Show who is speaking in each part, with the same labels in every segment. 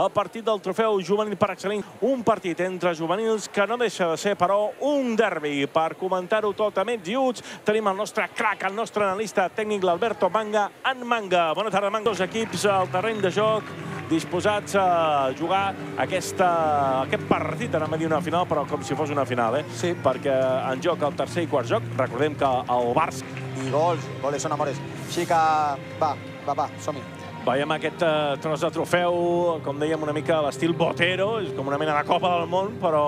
Speaker 1: el partit del trofeu juvenil per excel·lent. Un partit entre juvenils que no deixa de ser, però, un derbi. Per comentar-ho tot a Mets i Uts, tenim el nostre crack, el nostre analista tècnic, l'Alberto Manga, en Manga. Bona tarda, Manga. Dos equips al terreny de joc disposats a jugar aquesta, aquest partit, anem a dir una final, però com si fos una final, eh?
Speaker 2: Sí.
Speaker 1: Perquè en joc el tercer i quart joc, recordem que el Barça
Speaker 2: I gols, goles són amores. Així que, va, va, va, som-hi.
Speaker 1: Veiem aquest uh, tros de trofeu, com dèiem, una mica a l'estil Botero, és com una mena de Copa del Món, però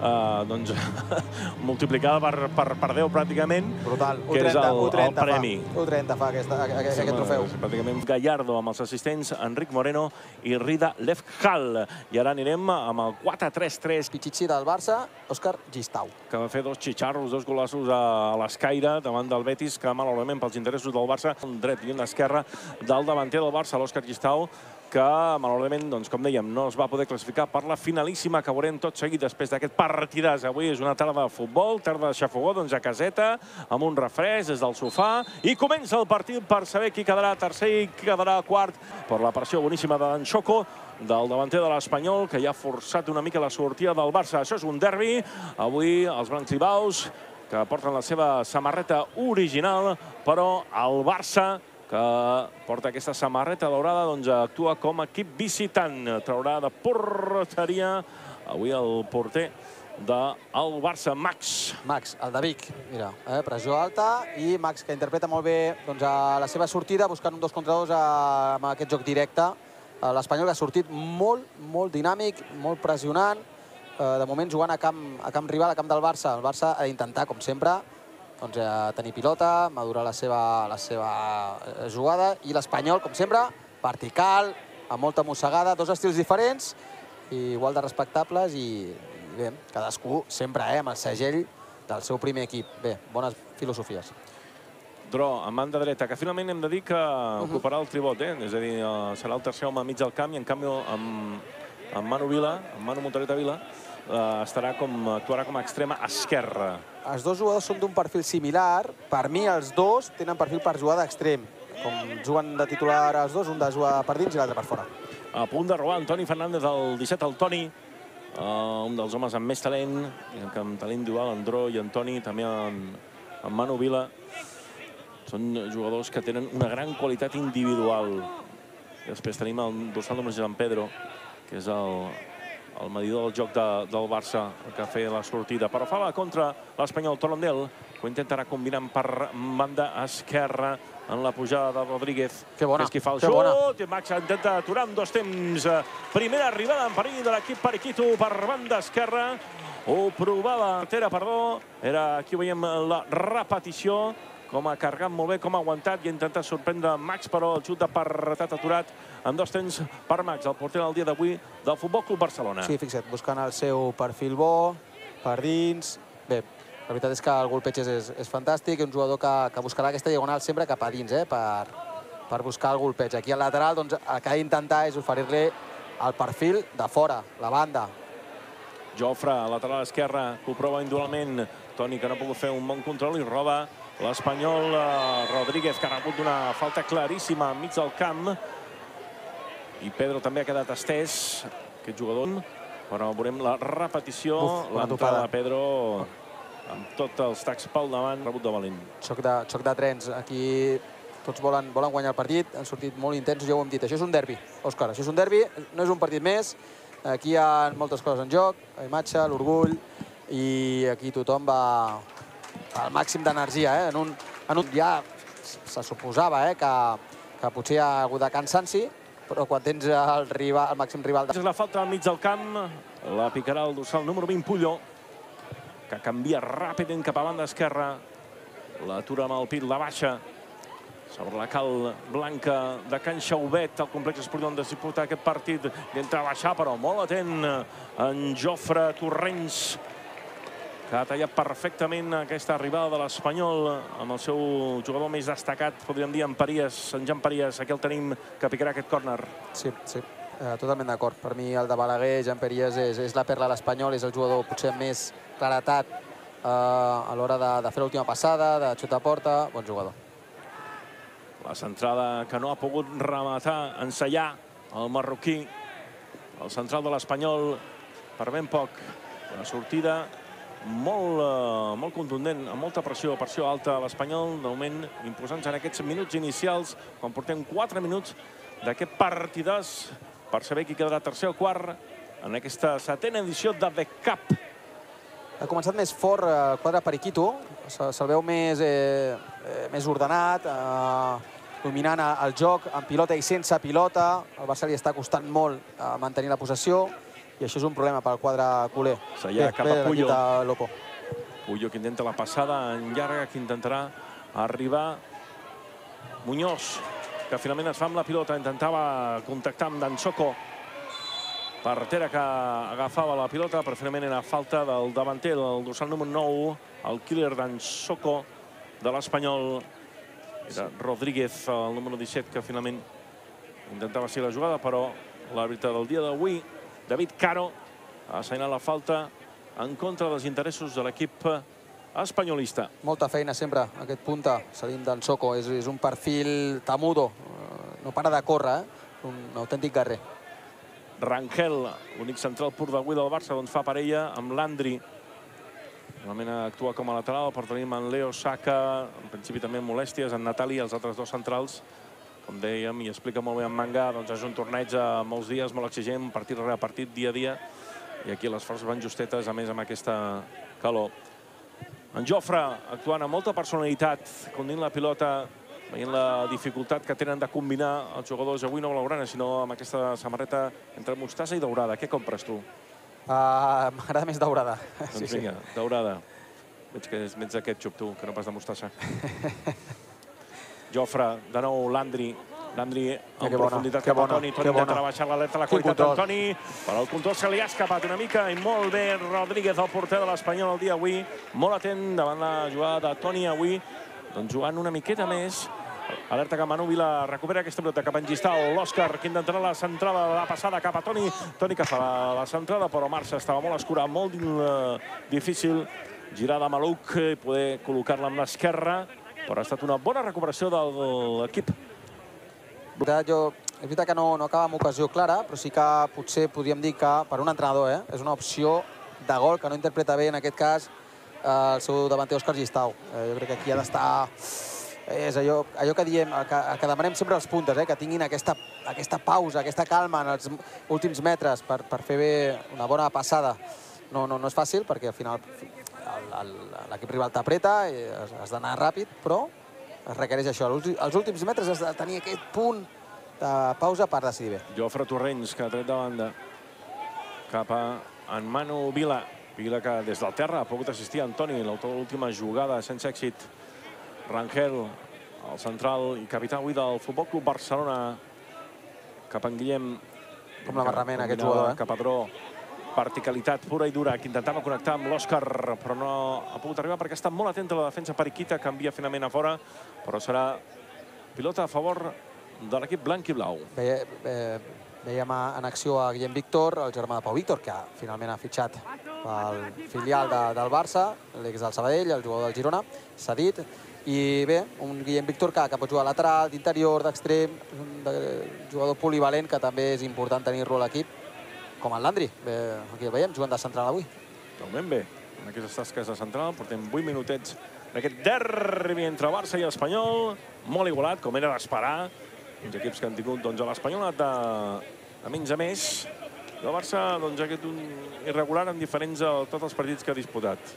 Speaker 1: uh, doncs, multiplicada per, per, per 10 pràcticament,
Speaker 2: Brutal.
Speaker 1: que és el,
Speaker 2: U30
Speaker 1: el premi.
Speaker 2: Fa, U30 fa aquesta, aquest, aquest trofeu.
Speaker 1: És pràcticament Gallardo amb els assistents Enric Moreno i Rida Lefhal. I ara anirem amb el 4-3-3
Speaker 2: Pichichi del Barça, Òscar Gistau.
Speaker 1: que va fer dos xitxarros, dos golossos a l'escaire davant del Betis, que malauradament pels interessos del Barça, un dret i un esquerra del davanter del Barça, l'Òscar Gistau, que malauradament, doncs, com dèiem, no es va poder classificar per la finalíssima que veurem tot seguit després d'aquest partidàs. Avui és una tarda de futbol, tarda de xafogó, doncs a caseta, amb un refresc des del sofà, i comença el partit per saber qui quedarà tercer i qui quedarà quart per la pressió boníssima d'en Xoco, del davanter de l'Espanyol, que ja ha forçat una mica la sortida del Barça. Això és un derbi. Avui els blancs i baus, que porten la seva samarreta original, però el Barça, que porta aquesta samarreta daurada, doncs actua com a equip visitant. Traurà de porteria avui el porter del Barça, Max.
Speaker 2: Max, el de Vic, mira, eh, pressió alta i Max que interpreta molt bé doncs, a la seva sortida buscant un dos contra dos a, amb aquest joc directe. Eh, L'Espanyol ha sortit molt, molt dinàmic, molt pressionant, eh, de moment jugant a camp, a camp rival, a camp del Barça. El Barça ha d'intentar, com sempre, doncs, eh, tenir pilota, madurar la seva, la seva eh, jugada i l'Espanyol, com sempre, vertical, amb molta mossegada, dos estils diferents, i igual de respectables i, i bé, cadascú sempre eh, amb el segell del seu primer equip. Bé, bones filosofies.
Speaker 1: Dro, en banda dreta, que finalment hem de dir que ocuparà el tribot, eh? és a dir, eh, serà el tercer home mig del camp i en canvi amb, amb Manu Vila, amb Manu Montoreta Vila, eh, estarà com, actuarà com a extrema esquerra.
Speaker 2: Els dos jugadors són d'un perfil similar. Per mi, els dos tenen perfil per jugar d'extrem. Com juguen de titular els dos, un de jugar per dins i l'altre per fora.
Speaker 1: A punt de robar Antoni Fernández del 17, el Toni, uh, un dels homes amb més talent, que amb talent dual, Andró i Antoni, també en, en Manu Vila. Són jugadors que tenen una gran qualitat individual. I després tenim el dorsal número 6, en Pedro, que és el, el medidor del joc de, del Barça, que fet la sortida. Però fa la contra l'Espanyol Tolondel, que ho intentarà combinant per banda esquerra en la pujada de Rodríguez.
Speaker 2: Que bona,
Speaker 1: És qui fa el
Speaker 2: que bona.
Speaker 1: xut. Max intenta aturar amb dos temps. Primera arribada en perill de l'equip Periquito per banda esquerra. Ho provava Tera, perdó. Era, aquí veiem la repetició com ha carregat molt bé, com ha aguantat i ha intentat sorprendre Max, però el xut de parretat aturat en dos temps per Max, el porter del dia d'avui del Futbol Club Barcelona.
Speaker 2: Sí, fixa't, buscant el seu perfil bo, per dins... Bé, la veritat és que el golpeig és, és, és fantàstic, un jugador que, que buscarà aquesta diagonal sempre cap a dins, eh, per, per buscar el golpeig. Aquí al lateral, doncs, el que ha d'intentar és oferir-li el perfil de fora, la banda.
Speaker 1: Jofre, lateral esquerra, que ho prova individualment. Toni, que no ha pogut fer un bon control i roba l'Espanyol eh, Rodríguez, que ha rebut una falta claríssima enmig del camp. I Pedro també ha quedat estès, aquest jugador. Però veurem la repetició, l'entrada
Speaker 2: topada.
Speaker 1: de Pedro amb tots els tacs pel davant, rebut de valent.
Speaker 2: Xoc de, xoc de trens. Aquí tots volen, volen guanyar el partit, han sortit molt intensos, ja ho hem dit. Això és un derbi, Òscar, això és un derbi, no és un partit més. Aquí hi ha moltes coses en joc, la imatge, l'orgull, i aquí tothom va al màxim d'energia. Eh? En un, en un, ja se suposava eh, que, que potser hi ha hagut de cansanci, però quan tens el, rival, el màxim rival...
Speaker 1: És la falta al mig del camp, la picarà el dorsal número 20, Puyó, que canvia ràpidament cap a banda esquerra, l'atura amb el pit, la baixa, sobre la cal blanca de Can Xauvet, el complex esportiu on disputa aquest partit, d'entre a baixar, però molt atent en Jofre Torrents, que ha tallat perfectament aquesta arribada de l'Espanyol amb el seu jugador més destacat, podríem dir, en Paries, en Jan Paries. Aquí el tenim, que picarà aquest córner.
Speaker 2: Sí, sí, eh, totalment d'acord. Per mi el de Balaguer, Jean Peries, és, és la perla de l'Espanyol, és el jugador potser més claretat eh, a l'hora de, de fer l'última passada, de xutar a porta, bon jugador.
Speaker 1: La centrada que no ha pogut rematar, ensellar el marroquí. el central de l'Espanyol, per ben poc. Una sortida molt, uh, molt contundent, amb molta pressió, pressió alta a l'Espanyol, de moment imposant-se en aquests minuts inicials, quan portem 4 minuts d'aquest partidàs per saber qui quedarà tercer o quart en aquesta setena edició de The Cup.
Speaker 2: Ha començat més fort eh, el quadre Periquito, se'l se veu més, eh, eh, més ordenat, eh, dominant el joc amb pilota i sense pilota. El Barça li està costant molt eh, mantenir la possessió i això és un problema pel quadre culer.
Speaker 1: S'allà cap a Puyo.
Speaker 2: Lopo.
Speaker 1: Puyo que intenta la passada en llarga, que intentarà arribar Muñoz, que finalment es fa amb la pilota, intentava contactar amb Dan Soko. Partera que agafava la pilota, però finalment era falta del davanter, del dorsal número 9, el killer Dan Soko de l'Espanyol. Era Rodríguez, el número 17, que finalment intentava ser la jugada, però l'àrbitre del dia d'avui, David Caro, ha assenyalat la falta en contra dels interessos de l'equip espanyolista.
Speaker 2: Molta feina sempre, aquest punta, Salim d'en Soco. És, és un perfil tamudo, eh, no para de córrer, eh? un autèntic guerrer.
Speaker 1: Rangel, l'únic central pur d'avui del Barça, doncs fa parella amb Landry. Normalment actua com a lateral, però tenim en Leo Saka, en principi també amb molèsties, en Natali, els altres dos centrals, com dèiem, i explica molt bé en Manga, doncs és un torneig a molts dies, molt exigent, partit rere partit, dia a dia, i aquí les forces van justetes, a més amb aquesta calor. En Jofre actuant amb molta personalitat, condint la pilota, veient la dificultat que tenen de combinar els jugadors avui no blaugrana, sinó amb aquesta samarreta entre mostassa i daurada. Què compres tu?
Speaker 2: Uh, M'agrada més daurada.
Speaker 1: Doncs sí, vinga, sí. daurada. Veig que és més de ketchup, tu, que no pas de mostassa. Jofre, de nou Landry, Landry en
Speaker 2: que
Speaker 1: profunditat
Speaker 2: bona,
Speaker 1: cap a Toni. Toni intenta rebaixar l'alerta, la qualitat d'en Toni. Però el control se li ha escapat una mica i molt bé Rodríguez, el porter de l'Espanyol el dia avui. Molt atent davant la jugada de Toni avui. Doncs jugant una miqueta més. Alerta que Manu Vila recupera aquesta pilota cap en Gistau. L'Òscar que intentarà la centrada, la passada cap a Toni. Toni que fa la, la centrada, però Marça estava molt escura, molt uh, difícil girar de maluc i poder col·locar-la amb l'esquerra. Però ha estat una bona recuperació de l'equip
Speaker 2: jo, és veritat que no, no acaba amb ocasió clara, però sí que potser podríem dir que, per un entrenador, eh, és una opció de gol que no interpreta bé, en aquest cas, eh, el seu davanter Òscar Gistau. Eh, jo crec que aquí ha d'estar... És allò, allò que diem, que, que demanem sempre els puntes, eh, que tinguin aquesta, aquesta pausa, aquesta calma en els últims metres per, per fer bé una bona passada. No, no, no és fàcil, perquè al final l'equip rival t'apreta, has, has d'anar ràpid, però es requereix això. Els últims metres has de tenir aquest punt de pausa per decidir bé.
Speaker 1: Jofre Torrents, que ha tret de banda cap a en Manu Vila. Vila que des del terra ha pogut assistir a Antoni, l'última jugada sense èxit. Rangel, el central i capità avui del Futbol Club Barcelona, cap en Guillem.
Speaker 2: Com la barramena, aquest jugador, eh?
Speaker 1: Cap a Dró verticalitat pura i dura, que intentava connectar amb l'Òscar, però no ha pogut arribar perquè està molt atenta la defensa periquita, canvia finalment a fora, però serà pilota a favor de l'equip blanc i blau.
Speaker 2: Ve, veiem en acció a Guillem Víctor, el germà de Pau Víctor, que finalment ha fitxat pel filial de, del Barça, l'ex del Sabadell, el jugador del Girona, s'ha dit, i bé, un Guillem Víctor que, que pot jugar lateral, d'interior, d'extrem, un jugador polivalent que també és important tenir-lo a l'equip com el Landry. Bé, aquí el veiem, jugant de central avui.
Speaker 1: Totalment bé. En aquestes tasques de central portem 8 minutets d'aquest derbi entre Barça i Espanyol. Molt igualat, com era d'esperar. Uns equips que han tingut doncs, l'Espanyol de, de menys a més. El Barça doncs, ha un irregular en diferents a tots els partits que ha disputat.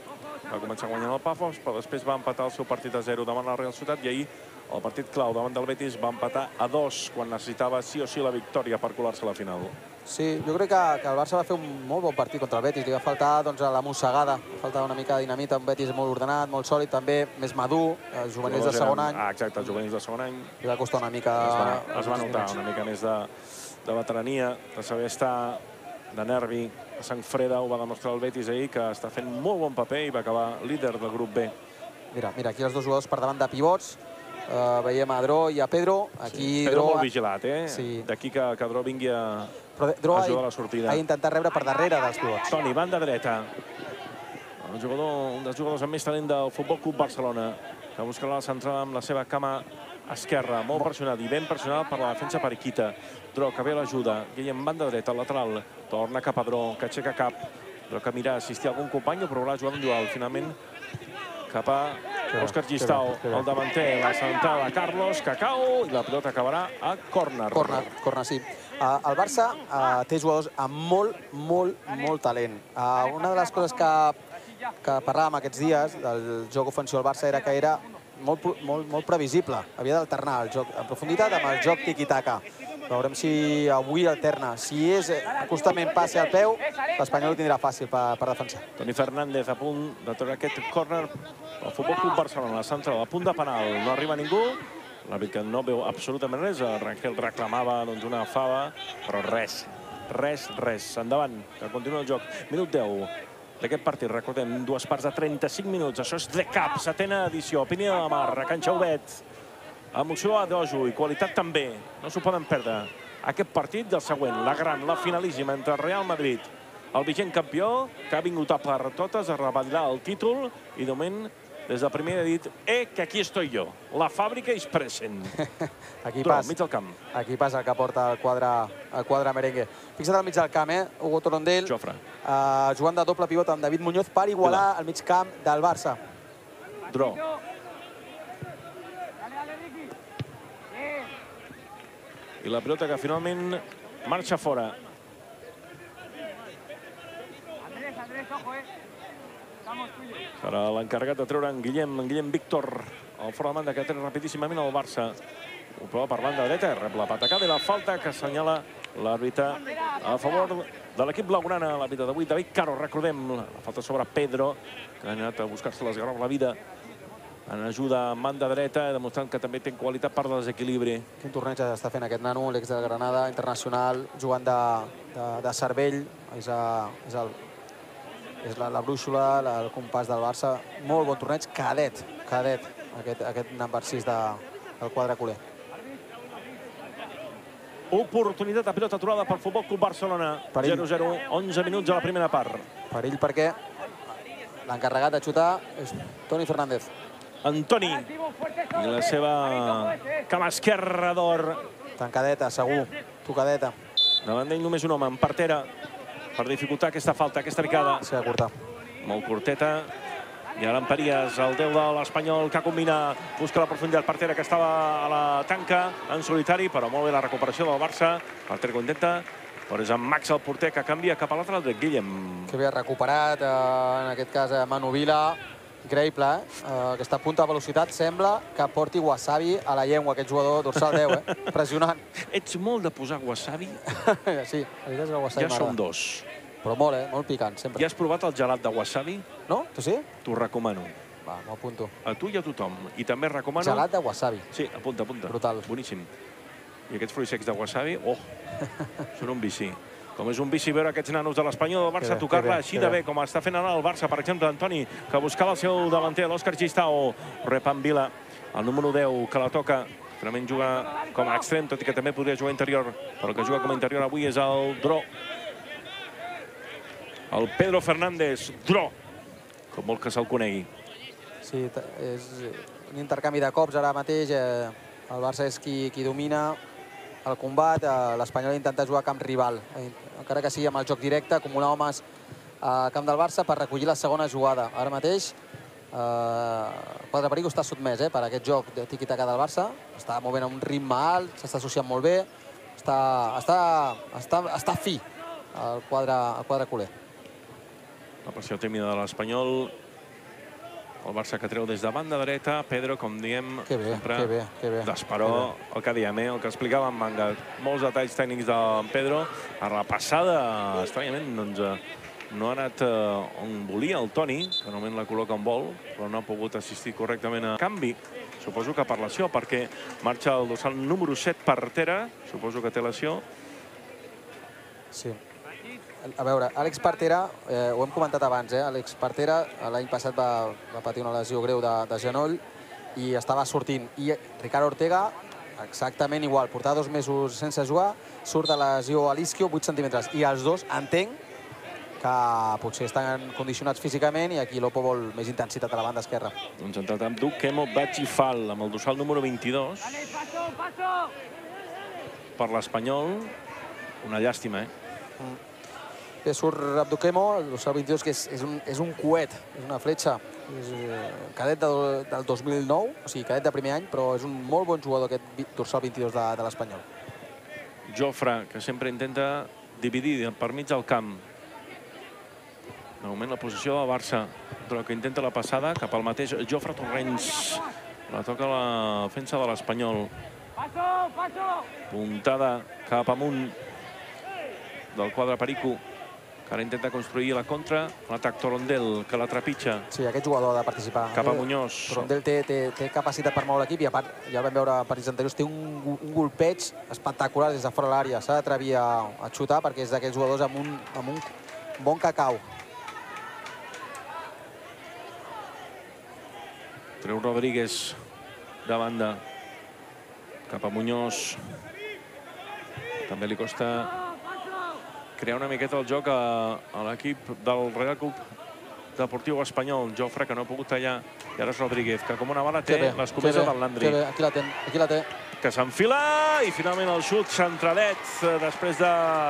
Speaker 1: Va començar guanyant el Pafos, però després va empatar el seu partit a 0 davant la Real Ciutat i ahir el partit clau davant del Betis va empatar a 2 quan necessitava sí o sí la victòria per colar-se a la final.
Speaker 2: Sí, jo crec que, que el Barça va fer un molt bon partit contra el Betis. Li va faltar doncs, la mossegada, va faltar una mica de dinamita. Un Betis molt ordenat, molt sòlid, també més madur, els juvenils de segon any.
Speaker 1: Ah, exacte, els juvenils de segon any.
Speaker 2: Li va costar una mica...
Speaker 1: Es va, es va notar una mica més de, de veterania, de saber estar de nervi. A sang freda ho va demostrar el Betis ahir, que està fent molt bon paper i va acabar líder del grup B.
Speaker 2: Mira, mira, aquí els dos jugadors per davant de pivots, Uh, veiem a Dro i a Pedro. Aquí
Speaker 1: sí, Pedro Dro... molt vigilat, eh? Sí. D'aquí que, que Dro vingui a, Però Dro a ajudar a la sortida.
Speaker 2: Ha intentat rebre per darrere dels pivots.
Speaker 1: Toni, banda dreta. El jugador, un dels jugadors amb més talent del Futbol Club Barcelona, que buscarà la centrada amb la seva cama esquerra, molt pressionat i ben pressionat per la defensa periquita. Dro, que ve l'ajuda. Guillem, banda dreta, lateral. Torna cap a Dro, que aixeca cap. Dro, que mira assistir algun company o provarà jugar en dual. Finalment, cap a Òscar Gistau, el davanter, la sentada Carlos, Cacao, i la pilota acabarà a córner.
Speaker 2: Córner, córner, sí. Uh, el Barça uh, té jugadors amb molt, molt, molt talent. Uh, una de les coses que, que parlàvem aquests dies del joc ofensiu del Barça era que era molt, molt, molt previsible. Havia d'alternar el joc en profunditat amb el joc tiki-taka. Veurem si avui alterna. Si és acostament passe al peu, l'Espanyol ho tindrà fàcil per, per defensar.
Speaker 1: Toni Fernández a punt de treure aquest córner. El Futbol Club Barcelona, central, a punt de penal. No arriba ningú. L'àrbit que no veu absolutament res. El Rangel reclamava doncs, una fava, però res. Res, res. Endavant, que continua el joc. Minut 10 d'aquest partit. Recordem, dues parts de 35 minuts. Això és The Cup, setena edició. Opinió de la Mar, Can Xauvet. Emoció a dojo i qualitat també. No s'ho poden perdre. Aquest partit del següent, la gran, la finalíssima entre Real Madrid, el vigent campió, que ha vingut a per totes a revetllar el títol i de moment des de primer ha dit eh, que aquí estoy yo. La fàbrica és present.
Speaker 2: aquí
Speaker 1: Tro,
Speaker 2: pas,
Speaker 1: mig del camp.
Speaker 2: aquí pas el que porta el quadre, el quadre merengue. Fixa't al mig del camp, eh? Hugo Torondell,
Speaker 1: Jofre.
Speaker 2: uh, jugant de doble pivot amb David Muñoz per igualar el mig camp del Barça.
Speaker 1: Dro. I la pilota que finalment marxa fora. Serà l'encarregat de treure en Guillem, en Guillem Víctor, el fora de banda que treu rapidíssimament el Barça. Ho prova per banda dreta, rep la patacada i la falta que assenyala l'àrbitre a favor de l'equip blaugrana. L'àrbitre d'avui, David Caro, recordem, la falta sobre Pedro, que ha anat a buscar-se l'esgarró la vida en ajuda en banda dreta, demostrant que també té qualitat per desequilibri.
Speaker 2: Quin torneig està fent aquest nano, l'ex de Granada, internacional, jugant de, de, de cervell. És, a, és, el, és la, la brúixola, la, el compàs del Barça. Molt bon torneig, cadet, cadet, aquest, aquest number 6 de, del quadre culer.
Speaker 1: Oportunitat de pilota aturada pel Futbol Club Barcelona.
Speaker 2: Perill.
Speaker 1: 0-0, 11 minuts a la primera part.
Speaker 2: Perill perquè l'encarregat de xutar és Toni Fernández.
Speaker 1: Antoni i la seva cama esquerra d'or.
Speaker 2: Tancadeta, segur, tocadeta.
Speaker 1: Davant d'ell només un home, en partera, per dificultar aquesta falta, aquesta picada.
Speaker 2: S'ha de curtar.
Speaker 1: Molt curteta. I ara en Parias, el 10 de l'Espanyol, que combina, busca la profunditat partera que estava a la tanca en solitari, però molt bé la recuperació del Barça. Ho intenta, però és en Max el porter que canvia cap a lateral dret, Guillem.
Speaker 2: Que havia recuperat, eh, en aquest cas, eh, Manu Vila. Increïble, eh? eh? Aquesta punta de velocitat sembla que porti wasabi a la llengua, aquest jugador dorsal 10, eh? Impressionant.
Speaker 1: Ets molt de posar wasabi?
Speaker 2: sí, la veritat és que el wasabi
Speaker 1: Ja
Speaker 2: m'agrada.
Speaker 1: dos.
Speaker 2: Però molt, eh? Molt picant, sempre.
Speaker 1: Ja has provat el gelat de wasabi?
Speaker 2: No? Tu sí?
Speaker 1: T'ho recomano.
Speaker 2: Va, m'ho apunto.
Speaker 1: A tu i a tothom. I també recomano...
Speaker 2: Gelat de wasabi.
Speaker 1: Sí, apunta, apunta.
Speaker 2: Brutal.
Speaker 1: Boníssim. I aquests fruits secs de wasabi, oh, són un vici. Com és un vici veure aquests nanos de l'Espanyol del Barça tocar-la així de
Speaker 2: bé.
Speaker 1: com està fent ara el Barça, per exemple, Antoni, que buscava el seu davanter, l'Òscar Gistao, rep en Vila, el número 10, que la toca, finalment juga com a extrem, tot i que també podria jugar interior, però el que juga com a interior avui és el Dro. El Pedro Fernández, Dro, com vol que se'l conegui.
Speaker 2: Sí, és un intercanvi de cops ara mateix. Eh, el Barça és qui, qui domina el combat. Eh, L'Espanyol intenta jugar a camp rival, eh, encara que sigui amb el joc directe, acumular homes al camp del Barça per recollir la segona jugada. Ara mateix eh, quadre perico està sotmès eh, per aquest joc de tiqui-taca del Barça. Està movent a un ritme alt, s'està associant molt bé, està, està, està, està fi el quadre, el quadre culer.
Speaker 1: La pressió tímida de l'Espanyol. El Barça que treu des de banda dreta. Pedro, com diem,
Speaker 2: Que bé,
Speaker 1: sempre
Speaker 2: que bé, que bé.
Speaker 1: d'esperó. El que diem, eh? el que explicava en Manga. Molts detalls tècnics de Pedro. A la passada, estranyament, doncs, eh, no ha anat eh, on volia el Toni, que normalment la col·loca on vol, però no ha pogut assistir correctament a canvi. Suposo que per lesió, perquè marxa el dorsal número 7 per Tera. Suposo que té lesió.
Speaker 2: Sí. A veure, Àlex Partera, eh, ho hem comentat abans, eh? Àlex Partera l'any passat va, va patir una lesió greu de, de genoll i estava sortint. I Ricardo Ortega, exactament igual, portava dos mesos sense jugar, surt de lesió a l'isquio, 8 centímetres. I els dos, entenc, que potser estan condicionats físicament i aquí Lopo vol més intensitat a la banda esquerra.
Speaker 1: Doncs ha entrat amb Duquemo Batxifal, amb el dorsal número 22. Per l'Espanyol, una llàstima, eh?
Speaker 2: Bé, surt Abduquemo, el dorsal 22, que és, és, un, és un coet, és una fletxa. És eh, cadet del, del 2009, o sigui, cadet de primer any, però és un molt bon jugador aquest dorsal 22 de, de l'Espanyol.
Speaker 1: Jofre, que sempre intenta dividir per mig del camp. De moment la posició del Barça, però que intenta la passada cap al mateix Jofre Torrents. La toca la defensa de l'Espanyol. Puntada cap amunt del quadre Perico, que ara intenta construir la contra. L'atac Torondel, que la trepitja
Speaker 2: Sí, aquest jugador ha de participar.
Speaker 1: cap a Muñoz.
Speaker 2: Rondel té, té, té capacitat per moure l'equip i a part, ja el vam veure a partits anteriors, té un, un golpeig espectacular des de fora de l'àrea. S'ha d'atrevir a, a xutar perquè és d'aquells jugadors amb un, amb un bon cacau.
Speaker 1: Treu Rodríguez de banda cap a Muñoz. També li costa crear una miqueta el joc a, a l'equip del Real Club Deportiu Espanyol. Jofre, que no ha pogut tallar. I ara és Rodríguez, que com una bala té l'escomesa del Landry.
Speaker 2: bé, Aquí la té, aquí la té.
Speaker 1: Que s'enfila i finalment el xut centradet eh, després de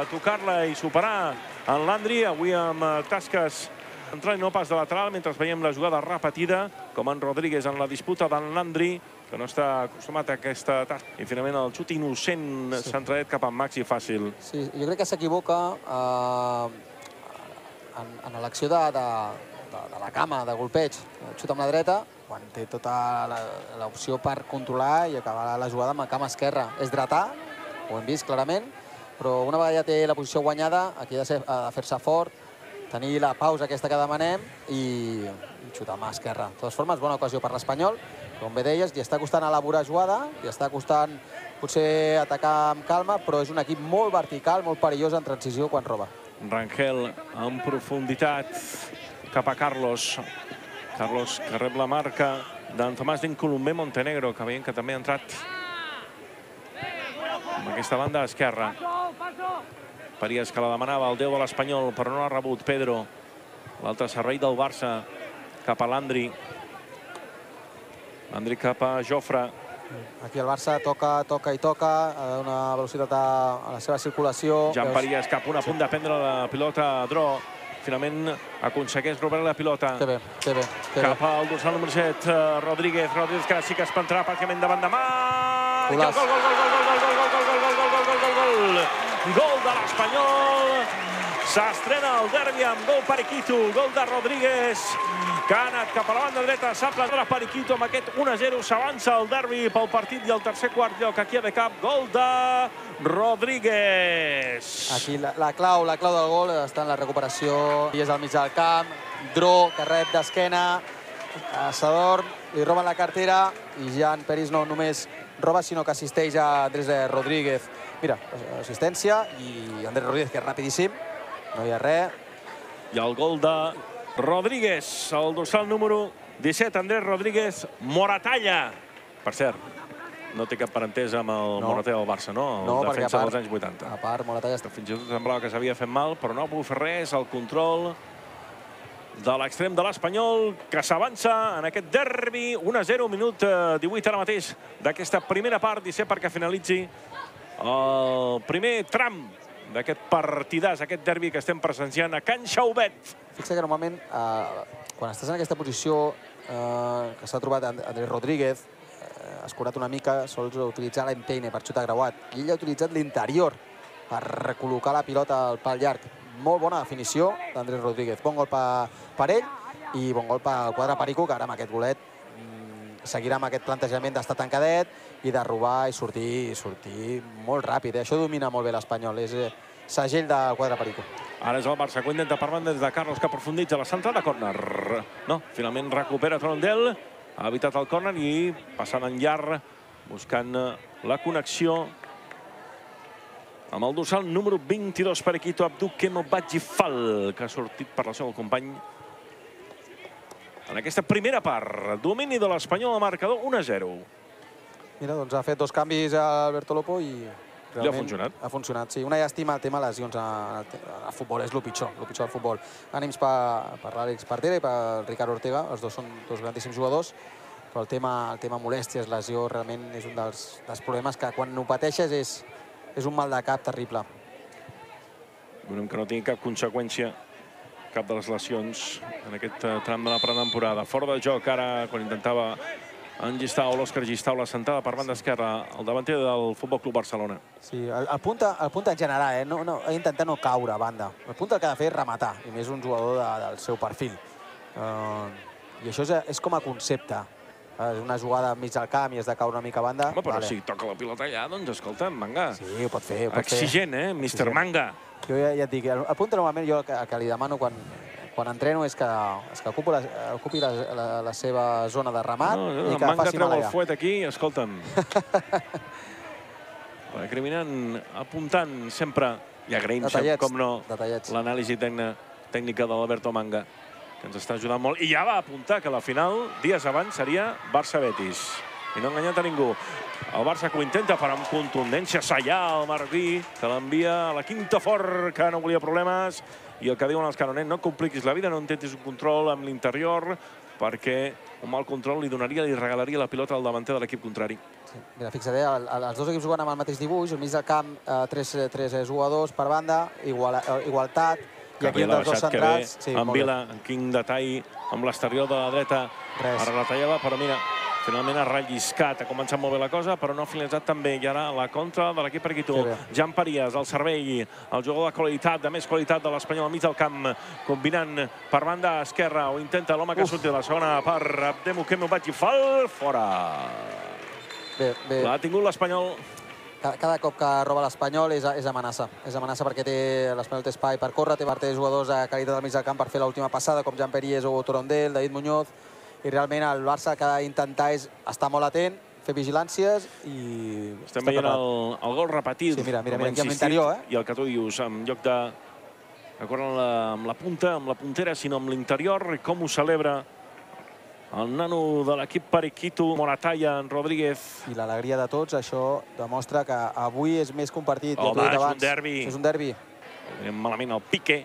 Speaker 1: tocar-la i superar en Landry. Avui amb eh, tasques central i no pas de lateral, mentre veiem la jugada repetida, com en Rodríguez en la disputa d'en Landry, que no està acostumat a aquesta tasca. I finalment el xut innocent
Speaker 2: Sí.
Speaker 1: centradet cap a Maxi fàcil.
Speaker 2: Sí, jo crec que s'equivoca eh, en, en l'acció de, de, de, de la cama, de golpeig. Xuta amb la dreta, quan té tota la- l'opció per controlar i acabar la jugada amb la cama esquerra. És dretar, ho hem vist clarament, però una vegada ja té la posició guanyada, aquí ha de, ser- ha de fer-se fort, tenir la pausa aquesta que demanem i, xutar amb mà esquerra. De totes formes, bona ocasió per l'Espanyol. Com bé deies, li està costant elaborar jugada, li està costant potser atacar amb calma, però és un equip molt vertical, molt perillós en transició quan roba.
Speaker 1: Rangel en profunditat cap a Carlos. Carlos que rep la marca d'en Tomàs d'en Colombé Montenegro, que veiem que també ha entrat amb aquesta banda esquerra. Parias que la demanava el déu de l'Espanyol, però no l'ha rebut. Pedro, l'altre servei del Barça, cap a Landry. Landry cap a Jofre.
Speaker 2: Aquí el Barça toca, toca i toca, de donar velocitat a, a la seva circulació.
Speaker 1: Jan
Speaker 2: Veus-
Speaker 1: Parias cap a un a punt de prendre la pilota a Dro. Finalment aconsegueix robar la pilota.
Speaker 2: Que bé, que bé, que
Speaker 1: Cap al dorsal número 7, eh, Rodríguez. Rodríguez que sí que es plantarà pràcticament davant de mà. Gol, gol, gol, gol, gol, gol, gol, gol, gol, gol, gol, gol, gol, gol, gol. Gol de l'Espanyol. S'estrena el derbi amb gol Periquito. Gol de Rodríguez, que ha anat cap a la banda dreta. S'ha plantat Periquito amb aquest 1-0. S'avança el derbi pel partit i el tercer quart lloc aquí a de cap. Gol de Rodríguez.
Speaker 2: Aquí la, la clau, la clau del gol està en la recuperació. I és al mig del camp. Dro, que rep d'esquena. A Sadorn, li roben la cartera i Jan Peris no només roba, sinó que assisteix a Andrés Rodríguez. Mira, assistència i Andrés Rodríguez, que és rapidíssim. No hi ha res.
Speaker 1: I el gol de Rodríguez, el dorsal número 17, Andrés Rodríguez Moratalla. Per cert, no té cap parentesa amb el
Speaker 2: No.
Speaker 1: Moratalla del Barça, no? El
Speaker 2: No,
Speaker 1: defensa
Speaker 2: part,
Speaker 1: dels anys 80.
Speaker 2: a part, Moratalla està...
Speaker 1: Fins i tot semblava que s'havia fet mal, però no ha pogut fer res. El control de l'extrem de l'Espanyol, que s'avança en aquest derbi. 1-0, minut eh, 18 ara mateix d'aquesta primera part, 17 perquè finalitzi el primer tram d'aquest partidàs, aquest derbi que estem presenciant a Can Xaubet.
Speaker 2: Fixa que normalment, eh, quan estàs en aquesta posició eh, que s'ha trobat And- Andrés Rodríguez, eh, escurat una mica, sols utilitzar l'empeine per xutar creuat. I ell ha utilitzat l'interior per recol·locar la pilota al pal llarg. Molt bona definició d'Andrés Rodríguez. Bon gol per, per ell i bon gol pel quadre Perico, que ara amb aquest golet mm, seguirà amb aquest plantejament d'estar tancadet i de robar i sortir, i sortir molt ràpid. Eh? Això domina molt bé l'Espanyol. És eh, segell del quadre Perico.
Speaker 1: Ara és el Barça que intenta per banda des de Carlos, que aprofunditza la centrada, córner. No, finalment recupera Trondel, ha evitat el córner i passant en llarg, buscant eh, la connexió amb el dorsal número 22 per Equito Abdu Kemo Batgifal, que ha sortit per la seva company en aquesta primera part. Domini de l'Espanyol al marcador 1-0.
Speaker 2: Mira, doncs ha fet dos canvis a Alberto Lopo i,
Speaker 1: Ja ha funcionat.
Speaker 2: Ha funcionat, sí. Una llàstima el tema lesions al futbol, és el pitjor, el pitjor del futbol. Ànims per, per l'Àlex Partera i per Ricard Ortega, els dos són dos grandíssims jugadors, però el tema, el tema molèsties, lesió, realment és un dels, dels problemes que quan ho pateixes és, és un mal de cap terrible.
Speaker 1: Volem que no tingui cap conseqüència cap de les lesions en aquest eh, tram de la pretemporada. Fora de joc ara, quan intentava en Gistau, l'Òscar Gistau, la sentada per banda esquerra, el davanter del Futbol Club Barcelona.
Speaker 2: Sí, el, el, punta, el punta en general, eh? no, no, intentar no caure a banda. El punta el que ha de fer és rematar, i més un jugador de, del seu perfil. Uh, I això és, és com a concepte. És una jugada mig del camp i has de caure una mica a banda.
Speaker 1: Home, però
Speaker 2: vale.
Speaker 1: si toca la pilota allà, doncs escolta, manga.
Speaker 2: Sí, ho pot fer. Ho pot
Speaker 1: Exigent,
Speaker 2: fer.
Speaker 1: eh, Mr. Manga.
Speaker 2: Jo ja, ja et dic, el, el punta normalment jo el que, el que li demano quan, quan entreno és que, és que ocupi, la, ocupi la, la, la seva zona de remat
Speaker 1: No, no,
Speaker 2: i
Speaker 1: el
Speaker 2: que faci mal
Speaker 1: el
Speaker 2: allà.
Speaker 1: fuet aquí, escolta'm. Recriminant, apuntant sempre, i agraïm,
Speaker 2: Detallets,
Speaker 1: com no, l'anàlisi tècnica, tècnica de l'Alberto Manga, que ens està ajudant molt. I ja va apuntar que la final, dies abans, seria Barça-Betis. I no ha enganyat a ningú. El Barça que ho intenta, però amb contundència, Sallà, el Martí, que l'envia a la quinta fort, que no volia problemes. I el que diuen els canonets, no compliquis la vida, no intentis un control amb l'interior, perquè un mal control li donaria, li regalaria la pilota al davanter de l'equip contrari.
Speaker 2: Sí. Mira, fixa't, eh, el, el, els dos equips juguen amb el mateix dibuix, al mig del camp, eh, tres, tres eh, jugadors per banda, igual, eh, igualtat, i aquí un dels dos centrals...
Speaker 1: Sí, amb Vila, en quin detall, amb l'exterior de la dreta,
Speaker 2: Res.
Speaker 1: ara retallava, però mira, finalment ha relliscat, ha començat molt bé la cosa, però no ha finalitzat tan bé. I ara la contra de l'equip
Speaker 2: bé.
Speaker 1: Jan Parias, el servei, el jugador de qualitat, de més qualitat de l'Espanyol al mig del camp, combinant per banda esquerra, o intenta l'home que surti de la segona per Abdemu Kemu Batxi, fal fora.
Speaker 2: Bé, bé.
Speaker 1: L'ha tingut l'Espanyol
Speaker 2: Cada, cop que roba l'Espanyol és, és amenaça. És amenaça perquè té l'Espanyol té espai per córrer, té, té jugadors de qualitat al mig del camp per fer l'última passada, com Jan Peries o Torondel, David Muñoz, i realment el Barça que ha d'intentar és estar molt atent, fer vigilàncies i...
Speaker 1: Estem veient el, el gol repetit.
Speaker 2: Sí, mira, mira, mira, aquí amb l'interior, eh?
Speaker 1: I el que tu dius, en lloc de d'acord amb, la, amb la punta, amb la puntera, sinó amb l'interior, com ho celebra el nano de l'equip Periquito, Moratalla, en Rodríguez.
Speaker 2: I l'alegria de tots, això demostra que avui és més compartit. ja
Speaker 1: Home,
Speaker 2: dit
Speaker 1: és un derbi.
Speaker 2: És un derbi.
Speaker 1: Malament el pique,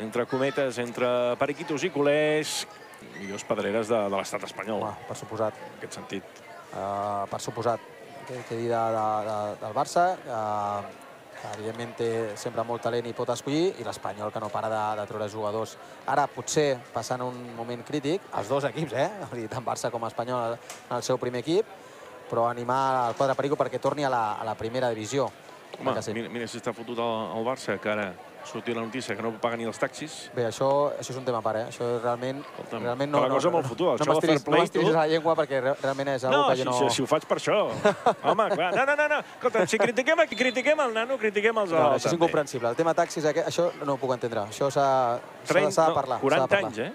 Speaker 1: entre cometes, entre periquitos i culers, millors pedreres de, de l'estat espanyol,
Speaker 2: Home, per suposat.
Speaker 1: en aquest sentit.
Speaker 2: Uh, per suposat. Què, què dir de, de, de, del Barça? Uh, que evidentment té sempre molt talent i pot escollir, i l'Espanyol que no para de, de treure jugadors. Ara, potser, passant un moment crític, els dos equips, eh? Tant Barça com Espanyol en el seu primer equip, però animar el quadre Perico perquè torni a la, a la primera divisió.
Speaker 1: Home,
Speaker 2: Que
Speaker 1: mira, mira si està fotut el, el Barça, que ara sortia la notícia que no paga ni els taxis.
Speaker 2: Bé, això, això és un tema a part, eh? Això realment...
Speaker 1: Escolta'm,
Speaker 2: realment
Speaker 1: que la cosa molt fotuda, això
Speaker 2: no
Speaker 1: del fair
Speaker 2: m'estiris-
Speaker 1: play,
Speaker 2: No m'estiris a la llengua perquè re- realment és una
Speaker 1: No,
Speaker 2: que
Speaker 1: si,
Speaker 2: jo no...
Speaker 1: si, si ho faig per això. Home, clar. No, no, no, no. Escolta, si critiquem aquí, critiquem el nano, critiquem els
Speaker 2: No,
Speaker 1: altres.
Speaker 2: això és incomprensible. El tema taxis, això no ho puc entendre. Això s'ha de, parlar. s'ha de
Speaker 1: 40
Speaker 2: parlar.
Speaker 1: anys, eh?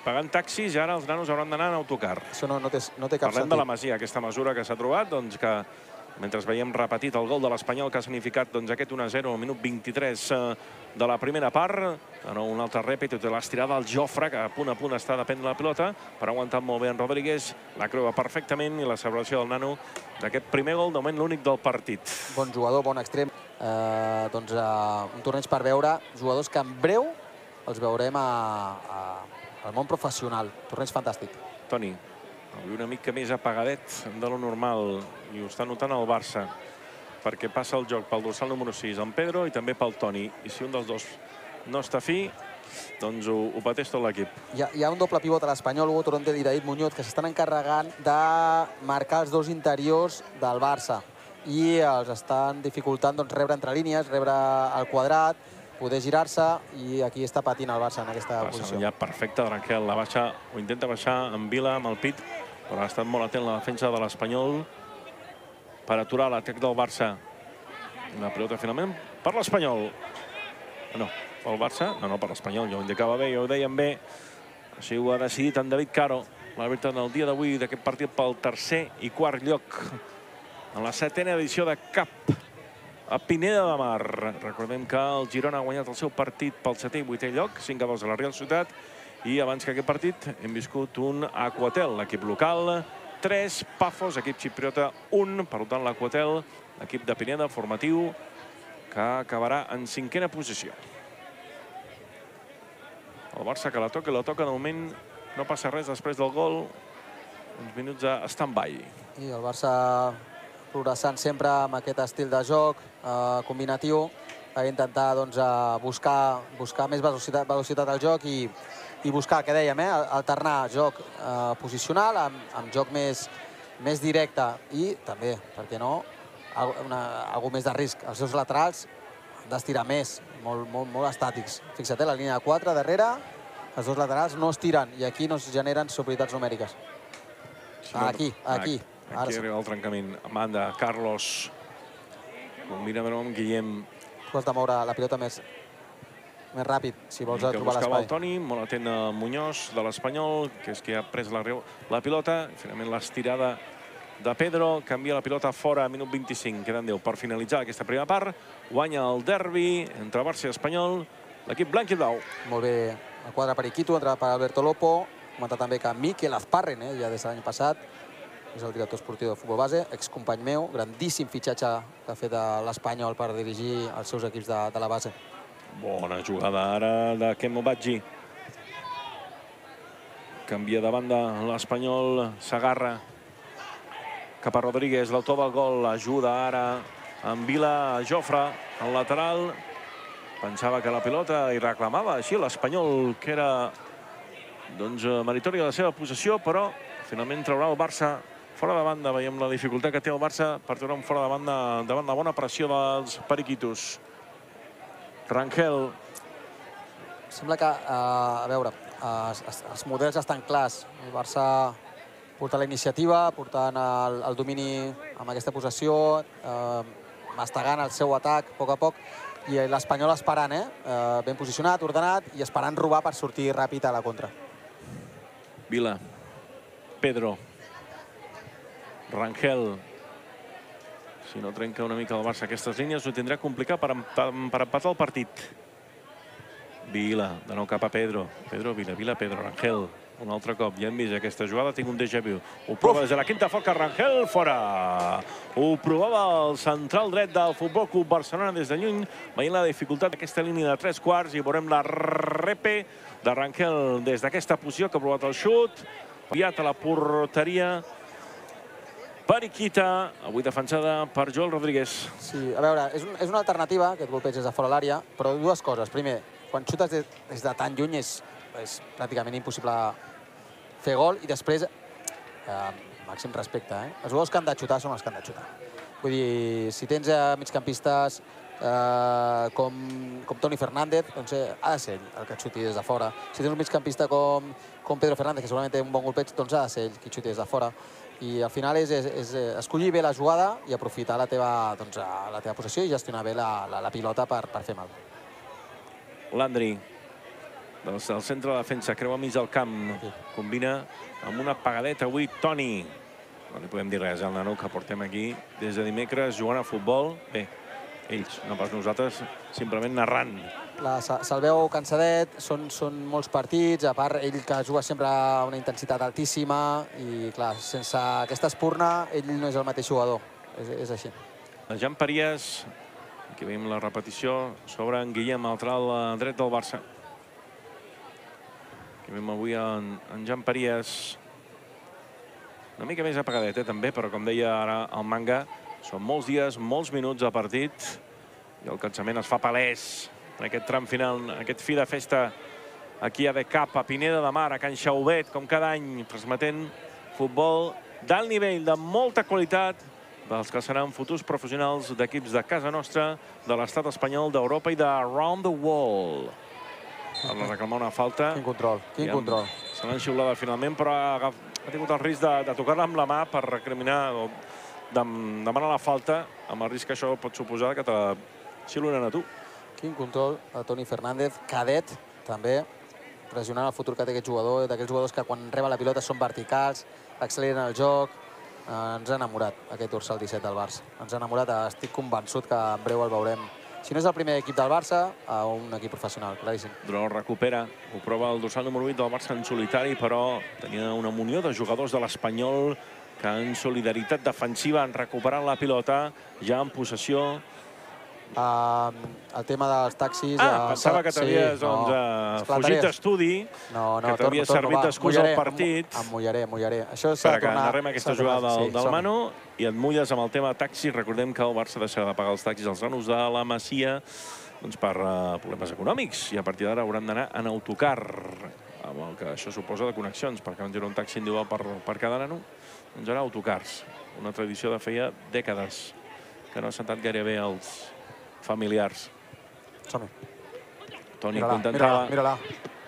Speaker 1: Pagant taxis i ara els nanos hauran d'anar en autocar.
Speaker 2: Això no, no, té, no té cap
Speaker 1: Parlem
Speaker 2: sentit.
Speaker 1: de la Masia, aquesta mesura que s'ha trobat, doncs que mentre veiem repetit el gol de l'Espanyol que ha significat doncs, aquest 1-0 al minut 23 eh, de la primera part. De nou un altre rèpit, té l'estirada del Jofre, que a punt a punt està de prendre la pilota, però ha aguantat molt bé en Rodríguez, la creua perfectament i la celebració del nano d'aquest primer gol, de moment l'únic del partit.
Speaker 2: Bon jugador, bon extrem. Eh, doncs eh, un torneig per veure jugadors que en breu els veurem a, a, al món professional. Torneig fantàstic.
Speaker 1: Toni, avui una mica més apagadet de lo normal i ho està notant el Barça perquè passa el joc pel dorsal número 6, en Pedro, i també pel Toni. I si un dels dos no està fi, doncs ho, ho pateix tot l'equip.
Speaker 2: Hi hi ha un doble pivot a l'Espanyol, Hugo Torontel i David Muñoz, que s'estan encarregant de marcar els dos interiors del Barça i els estan dificultant doncs, rebre entre línies, rebre al quadrat, poder girar-se i aquí està patint el Barça en aquesta
Speaker 1: Passa
Speaker 2: posició.
Speaker 1: ja perfecte, Ranquel, la baixa, ho intenta baixar en Vila amb el pit, però ha estat molt atent la defensa de l'Espanyol per aturar l'atac del Barça. La pilota finalment per l'Espanyol. No, pel Barça, no, no, per l'Espanyol, ja ho indicava bé, ja ho deien bé. Així ho ha decidit en David Caro, l'àrbitre en el dia d'avui d'aquest partit pel tercer i quart lloc en la setena edició de CAP a Pineda de Mar. Recordem que el Girona ha guanyat el seu partit pel setè i vuitè lloc, 5 a 2 a la Real Ciutat, i abans que aquest partit hem viscut un Aquatel, l'equip local, 3, Pafos, equip xipriota 1, per tant l'Aquatel, equip de Pineda, formatiu, que acabarà en cinquena posició. El Barça que la toca la toca de moment no passa res després del gol. Uns minuts a stand-by.
Speaker 2: I el Barça progressant sempre amb aquest estil de joc eh, combinatiu a intentar doncs, a buscar, buscar més velocitat, velocitat al joc i, i buscar, que dèiem, eh, alternar joc eh, posicional amb, amb joc més, més directe i també, per què no, una, algú més de risc. Els seus laterals han d'estirar més, molt, molt, molt estàtics. Fixa't, eh, la línia de 4 darrere, els dos laterals no es tiren i aquí no es generen superioritats numèriques. Aquí, aquí.
Speaker 1: Aquí arriba el trencament. Amanda, Carlos. Combina amb Guillem
Speaker 2: tu has de moure la pilota més, més ràpid, si vols que trobar l'espai.
Speaker 1: el Toni, molt atent a Muñoz, de l'Espanyol, que és qui ha pres la, la pilota. Finalment l'estirada de Pedro, canvia la pilota fora a minut 25, queden 10 per finalitzar aquesta primera part. Guanya el derbi entre Barça i Espanyol, l'equip blanc i blau.
Speaker 2: Molt bé, el quadre per Iquitu, entrada per Alberto Lopo. Comentar també que Miquel Azparren, eh, ja des de l'any passat, és el director esportiu de futbol base, excompany meu, grandíssim fitxatge que ha fet l'Espanyol per dirigir els seus equips de, de la base.
Speaker 1: Bona jugada ara de Kemo Batgi. Canvia de banda l'Espanyol, s'agarra cap a Rodríguez, l'autor del gol, ajuda ara en Vila Jofre, el lateral. Pensava que la pilota i reclamava així l'Espanyol, que era doncs, meritori de la seva possessió, però finalment traurà el Barça Fora de banda, veiem la dificultat que té el Barça per treure un fora de banda davant la bona pressió dels periquitos. Rangel.
Speaker 2: Sembla que, uh, a veure, uh, els models estan clars. El Barça porta la iniciativa, portant el, el domini amb aquesta possessió, uh, mastegant el seu atac a poc a poc, i l'Espanyol esperant, eh? Uh, ben posicionat, ordenat, i esperant robar per sortir ràpid a la contra.
Speaker 1: Vila. Pedro. Rangel. Si no trenca una mica el Barça aquestes línies, ho tindrà complicat per, per empatar el partit. Vila, de nou cap a Pedro. Pedro, Vila, Vila, Pedro, Rangel. Un altre cop, ja hem vist aquesta jugada, tinc un déjà vu. Ho prova des de la quinta foca, Rangel, fora! Ho provava el central dret del Futbol Club Barcelona des de lluny, veient la dificultat d'aquesta línia de tres quarts i veurem la repe de Rangel des d'aquesta posició que ha provat el xut, enviat a la porteria Periquita, avui defensada per Joel Rodríguez.
Speaker 2: Sí, a veure, és, un, és una alternativa, aquest golpeig des de fora l'àrea, però dues coses. Primer, quan xutes des, des de tan lluny és, és pràcticament impossible fer gol, i després, eh, màxim respecte, eh? Els jugadors que han de xutar són els que han de xutar. Vull dir, si tens eh, migcampistes eh, com, com Toni Fernández, doncs eh, ha de ser el que xuti des de fora. Si tens un migcampista com, com Pedro Fernández, que segurament té un bon golpeig, doncs ha de ser ell qui xuti des de fora i al final és, és, és escollir bé la jugada i aprofitar la teva, doncs, la teva possessió i gestionar bé la, la, la pilota per, per fer mal.
Speaker 1: Landry, del, del centre de defensa, creu a mig del camp, sí. combina amb una pagadeta avui Toni. No li podem dir res al nano que portem aquí des de dimecres jugant a futbol. Bé, ells, no pas nosaltres, simplement narrant
Speaker 2: se'l veu cansadet, són, són molts partits, a part ell que juga sempre a una intensitat altíssima i clar, sense aquesta espurna ell no és el mateix jugador, és, és així.
Speaker 1: El Jan Parias, aquí veiem la repetició sobre en Guillem, el tral dret del Barça. Aquí veiem avui en, en Jan Parias, una mica més apagadet, eh, també, però com deia ara el manga, són molts dies, molts minuts de partit i el cansament es fa palès en aquest tram final, en aquest fi de festa aquí a Cap, a Pineda de Mar, a Can Xauvet, com cada any, transmetent futbol d'alt nivell, de molta qualitat, dels que seran futurs professionals d'equips de casa nostra, de l'estat espanyol, d'Europa i de Around the World. Per reclamar una falta.
Speaker 2: Quin control, quin control.
Speaker 1: Se l'han xiulada finalment, però ha, ha tingut el risc de, de tocar-la amb la mà per recriminar o de, demanar la falta, amb el risc que això pot suposar que te la xiulen a tu.
Speaker 2: Quin control a Toni Fernández, cadet, també, pressionant el futur que té aquest jugador, d'aquells jugadors que quan reba la pilota són verticals, acceleren el joc, eh, ens ha enamorat aquest dorsal 17 del Barça. Ens ha enamorat, estic convençut que en breu el veurem si no és el primer equip del Barça, a un equip professional, claríssim.
Speaker 1: Dró recupera, ho prova el dorsal número 8 del Barça en solitari, però tenia una munió de jugadors de l'Espanyol que en solidaritat defensiva han recuperat la pilota, ja en possessió.
Speaker 2: Uh, el tema dels taxis...
Speaker 1: Ah,
Speaker 2: uh,
Speaker 1: pensava que t'havies
Speaker 2: sí,
Speaker 1: doncs,
Speaker 2: no,
Speaker 1: eh, fugit d'estudi,
Speaker 2: No, no,
Speaker 1: que t'havia servit d'excusa al partit.
Speaker 2: Em, mullaré, em mullaré. Això s'ha
Speaker 1: per
Speaker 2: de
Speaker 1: que narrem aquesta jugada del,
Speaker 2: sí,
Speaker 1: del. Manu i et mulles amb el tema taxi. Recordem que el Barça deixarà de pagar els taxis als nanos de la Masia doncs per uh, problemes econòmics i a partir d'ara hauran d'anar en autocar amb el que això suposa de connexions perquè no hi un taxi individual per, per cada nano doncs ara autocars, una tradició de feia dècades que no ha sentat gaire bé als familiars.
Speaker 2: Som-hi.
Speaker 1: Toni
Speaker 2: Mira-la,
Speaker 1: contentava.
Speaker 2: mira-la,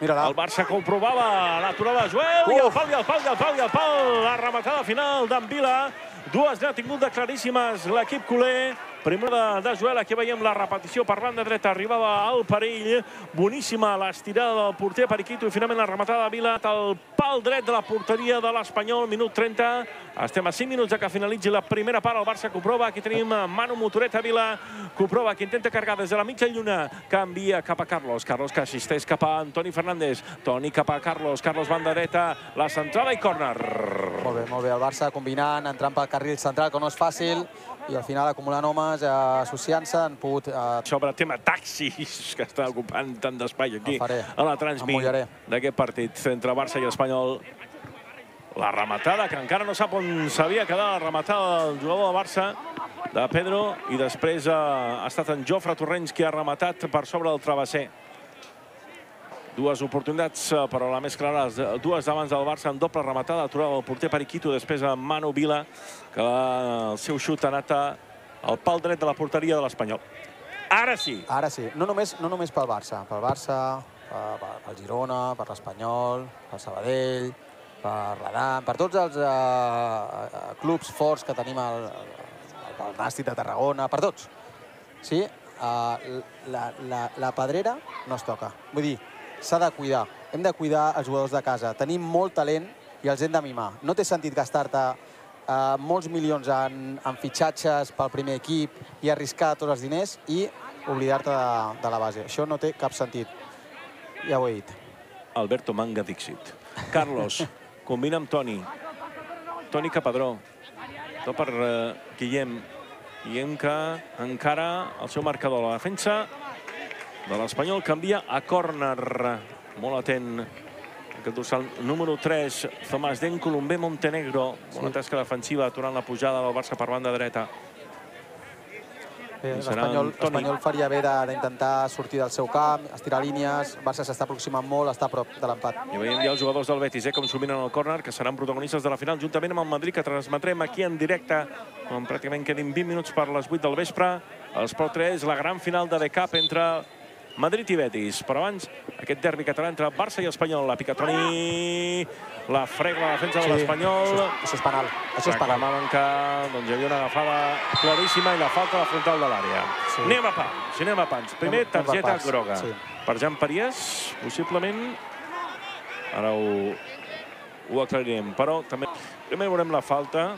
Speaker 2: mira-la.
Speaker 1: El Barça que ho provava, l'aturada de Joel, i el pal, i el pal, i el pal, i el pal. La rematada final d'en Vila. Dues n'ha tingut de claríssimes l'equip culer. Primer de, Joel, aquí veiem la repetició per banda dreta, arribava al perill. Boníssima l'estirada del porter Periquito i finalment la rematada de Vila. El pal dret de la porteria de l'Espanyol, minut 30. Estem a 5 minuts de que finalitzi la primera part. El Barça que ho prova. Aquí tenim Manu Motoreta Vila, que ho prova, que intenta carregar des de la mitja lluna. Canvia cap a Carlos. Carlos que assisteix cap a Antoni Fernández. Toni cap a Carlos. Carlos banda dreta. La centrada i córner.
Speaker 2: Molt bé, molt bé. El Barça combinant, entrant pel carril central, que no és fàcil, i al final acumulant homes, eh, associant-se, han pogut... Eh,
Speaker 1: sobre tema taxis, que està ocupant tant d'espai aquí,
Speaker 2: El
Speaker 1: a la transmit
Speaker 2: mullaré.
Speaker 1: d'aquest partit entre Barça i Espanyol. La rematada, que encara no sap on s'havia quedat, la rematada del jugador de Barça, de Pedro, i després eh, ha estat en Jofre Torrents qui ha rematat per sobre del travesser. Dues oportunitats, eh, però la més clara, les dues davant del Barça en doble rematada, aturada del porter Periquito, després a Manu Vila, que el seu xut ha anat al pal dret de la porteria de l'Espanyol. Ara sí,
Speaker 2: Ara sí, no només, no només pel Barça, pel Barça, per, pel Girona, per l'Espanyol, pel Sabadell, per l'Adam, per tots els eh, eh, clubs forts que tenim al, al, al Nàstic de Tarragona, per tots. Sí? Uh, la, la, la pedrera no es toca. Vull dir, s'ha de cuidar. Hem de cuidar els jugadors de casa. Tenim molt talent i els hem de mimar. No té sentit gastar-te uh, molts milions en, en fitxatges pel primer equip i arriscar tots els diners i oblidar-te de, de la base. Això no té cap sentit. Ja ho he dit.
Speaker 1: Alberto Manga Dixit. Carlos, combina amb Toni. Toni Capadró. Tot per uh, Guillem. Guillem que encara el seu marcador. La defensa de l'Espanyol canvia a córner. Molt atent. Aquest dorsal número 3, Tomàs Den, Colombé Montenegro. Bona tasca defensiva aturant la pujada del Barça per banda dreta. Serà
Speaker 2: L'Espanyol faria bé d'intentar sortir del seu camp, estirar línies. El Barça s'està aproximant molt, està a prop de l'empat.
Speaker 1: I veiem ja els jugadors del Betis, eh, com s'ho miren al córner, que seran protagonistes de la final, juntament amb el Madrid, que transmetrem aquí en directe, quan pràcticament quedin 20 minuts per les 8 del vespre. El Sport 3, la gran final de Cup entre Madrid i Betis. Però abans, aquest derbi català entre Barça i Espanyol. La pica Toni, la frega la defensa de l'Espanyol.
Speaker 2: Això, això és penal. Això és penal.
Speaker 1: Reclamaven que doncs, hi havia una agafada claríssima i la falta la frontal de l'àrea.
Speaker 2: Sí.
Speaker 1: Anem a pams, anem a pams. Primer, targeta
Speaker 2: pams,
Speaker 1: groga.
Speaker 2: sí.
Speaker 1: Per Jan Pariès, possiblement... Ara ho, ho aclarirem, però també... Primer veurem la falta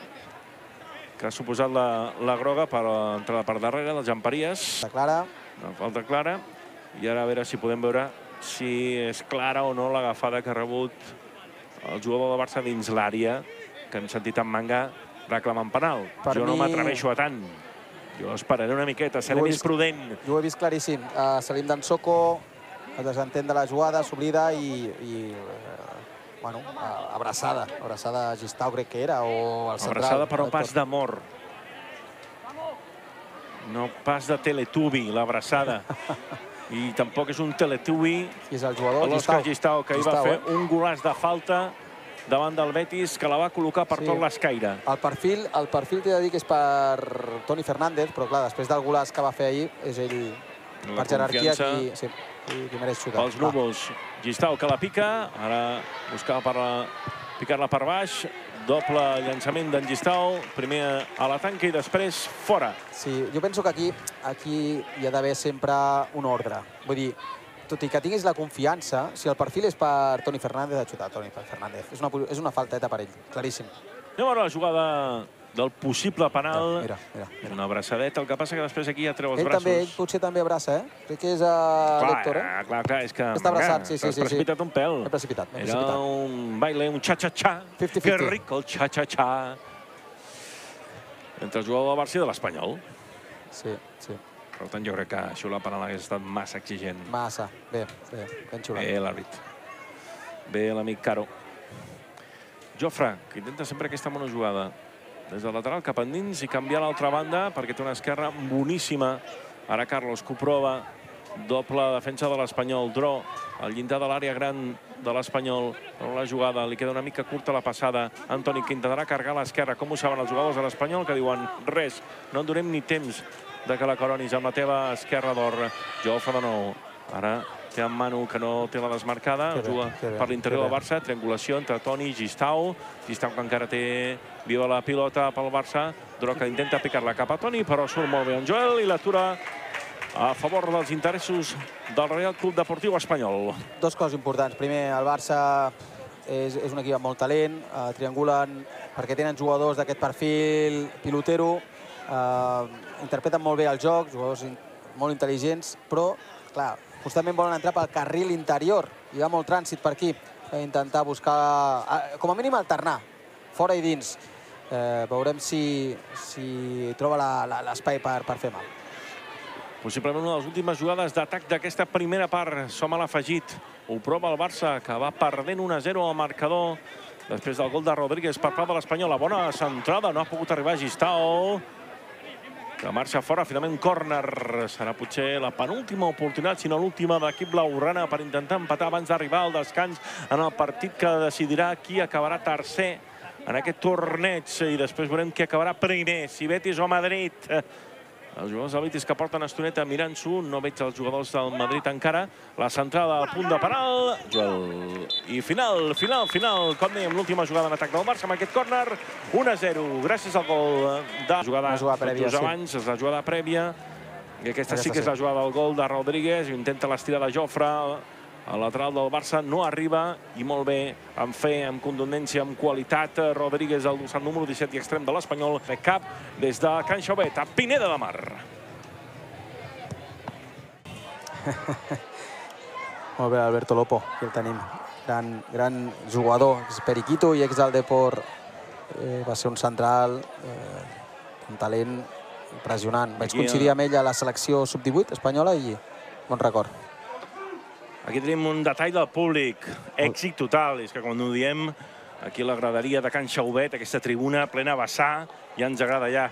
Speaker 1: que ha suposat la, la groga per entrada per darrere del Jan Pariès.
Speaker 2: Està clara.
Speaker 1: Una falta clara. I ara a veure si podem veure si és clara o no l'agafada que ha rebut el jugador de Barça dins l'àrea, que hem sentit en manga reclamant penal.
Speaker 2: Per
Speaker 1: jo no
Speaker 2: mi-
Speaker 1: m'atreveixo a tant. Jo esperaré una miqueta, seré més
Speaker 2: vist-
Speaker 1: prudent.
Speaker 2: Jo ho he vist claríssim. Uh, Salim d'en Soko es desentén de la jugada, s'oblida i, i uh, bueno, uh, abraçada. Abraçada a Gistau, crec que era, o al central.
Speaker 1: Abraçada però pas d'amor. No pas de teletubi, l'abraçada. I tampoc és un teletubi
Speaker 2: Qui és el jugador?
Speaker 1: l'Òscar Gistau, que hi va
Speaker 2: Gistau,
Speaker 1: fer
Speaker 2: eh?
Speaker 1: un golaç de falta davant del Betis, que la va col·locar per
Speaker 2: Sí.
Speaker 1: tot l'escaire.
Speaker 2: El perfil, el perfil t'he de dir que és per Toni Fernández, però clar, després del golaç que va fer ahir, és ell,
Speaker 1: La
Speaker 2: per jerarquia, qui, sí, qui, mereix xutar.
Speaker 1: pels núvols. Gistau que la pica, ara buscava per la, picar-la per baix, doble llançament d'en Gistau, primer a la tanca i després fora.
Speaker 2: Sí, jo penso que aquí, aquí hi ha d'haver sempre un ordre. Vull dir, tot i que tinguis la confiança, si el perfil és per Toni Fernández, ha de xutar Toni Fernández. És una, és una falteta per ell, claríssim.
Speaker 1: Anem a veure la jugada del possible penal.
Speaker 2: Mira, mira, mira.
Speaker 1: Una abraçadeta, el que passa que després aquí ja treu els
Speaker 2: Ell
Speaker 1: braços.
Speaker 2: també, ell potser també abraça, eh? Crec que és a
Speaker 1: Clar,
Speaker 2: l'Héctor, eh?
Speaker 1: clar, clar, és que...
Speaker 2: Està abraçat, sí, sí,
Speaker 1: t'has
Speaker 2: sí, sí.
Speaker 1: precipitat un pèl.
Speaker 2: M'he precipitat,
Speaker 1: Era
Speaker 2: precipitat.
Speaker 1: un baile, un.
Speaker 2: 50-50.
Speaker 1: Que rico el cha-cha-cha. entre el jugador del Barça i de l'Espanyol.
Speaker 2: Sí, sí.
Speaker 1: Per tant, jo crec que xiular penal hagués estat massa exigent.
Speaker 2: Massa. Bé, bé, ben xulat.
Speaker 1: Bé, l'àrbit. Bé, l'amic Caro. Jofre, que intenta sempre aquesta bona jugada. Des del lateral cap endins i canviar a l'altra banda perquè té una esquerra boníssima. Ara Carlos que ho prova. Doble defensa de l'Espanyol. Dro, al llindar de l'àrea gran de l'Espanyol. Però la jugada li queda una mica curta la passada. Antoni que intentarà cargar a l'esquerra. Com ho saben els jugadors de l'Espanyol que diuen res, no en donem ni temps de que la coronis amb la teva esquerra d'or. Jofre de nou. Ara té en Manu que no té la desmarcada,
Speaker 2: Que bé,
Speaker 1: juga
Speaker 2: que
Speaker 1: per l'interior del. Barça, triangulació entre Toni i Gistau. Gistau que encara té viva la pilota pel Barça. Droca intenta picar-la cap a Toni, però surt molt bé en Joel i l'atura a favor dels interessos del Real Club Deportiu Espanyol.
Speaker 2: Dos coses importants. Primer, el Barça és, és un equip amb molt talent, eh, triangulen perquè tenen jugadors d'aquest perfil pilotero, eh, interpreten molt bé el joc, jugadors in, molt intel·ligents, però, clar, constantment volen entrar pel carril interior. Hi ha molt trànsit per aquí, per intentar buscar, com a mínim alternar, fora i dins. Eh, veurem si, si troba l'espai per, per fer mal.
Speaker 1: Possiblement una de les últimes jugades d'atac d'aquesta primera part. Som a l'afegit. Ho prova el Barça, que va perdent 1-0 al marcador. Després del gol de Rodríguez per part de l'Espanyol. La bona centrada, no ha pogut arribar a Gistao. Que marxa fora, finalment córner. Serà potser la penúltima oportunitat, si no l'última d'equip blaugrana per intentar empatar abans d'arribar al descans en el partit que decidirà qui acabarà tercer en aquest torneig i després veurem qui acabarà primer, si Betis o Madrid. Els jugadors del Betis que porten estoneta mirant-s'ho. No veig els jugadors del Madrid encara. La centrada al punt de penal. Joel. I final, final, final. Com dèiem, l'última jugada en atac del Barça amb aquest córner. 1-0, gràcies al gol de jugada,
Speaker 2: Una jugada prèvia, sí.
Speaker 1: abans. És la jugada prèvia. I aquesta,
Speaker 2: Aquesta
Speaker 1: sí que és la jugada del gol de Rodríguez. Intenta l'estira de Jofre. El lateral del Barça no arriba i molt bé, amb fe, amb contundència, amb qualitat. Rodríguez, el dorsal número 17 i extrem de l'Espanyol. Cap des de Can Xauvet a Pineda de Mar.
Speaker 2: Molt bé, Alberto Lopo, aquí el tenim. Gran, gran jugador, ex Periquito i ex del Deport. Eh, va ser un central, eh, un talent impressionant. Vaig coincidir
Speaker 1: eh,
Speaker 2: amb ell a la selecció sub-18 espanyola i bon record.
Speaker 1: Aquí tenim un detall del públic. Èxit total. És que quan ho diem, aquí a la graderia de Can Xauvet, aquesta tribuna plena vessar, ja ens agrada ja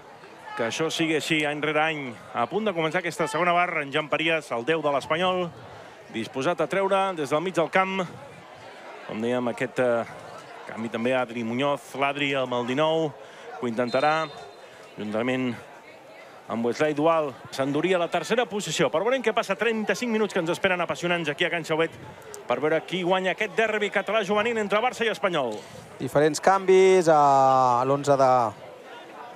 Speaker 1: que això sigui així any rere any. A punt de començar aquesta segona barra, en Jan Parias, el 10 de l'Espanyol, disposat a treure des del mig del camp, com dèiem, aquest eh, canvi també a Adri Muñoz, l'Adri amb el 19, que ho intentarà, juntament amb Wesley Dual. S'enduria la tercera posició. Per veure què passa 35 minuts que ens esperen apassionants aquí a Can Xauvet per veure qui guanya aquest derbi català juvenil entre Barça i Espanyol.
Speaker 2: Diferents canvis a l'11 de,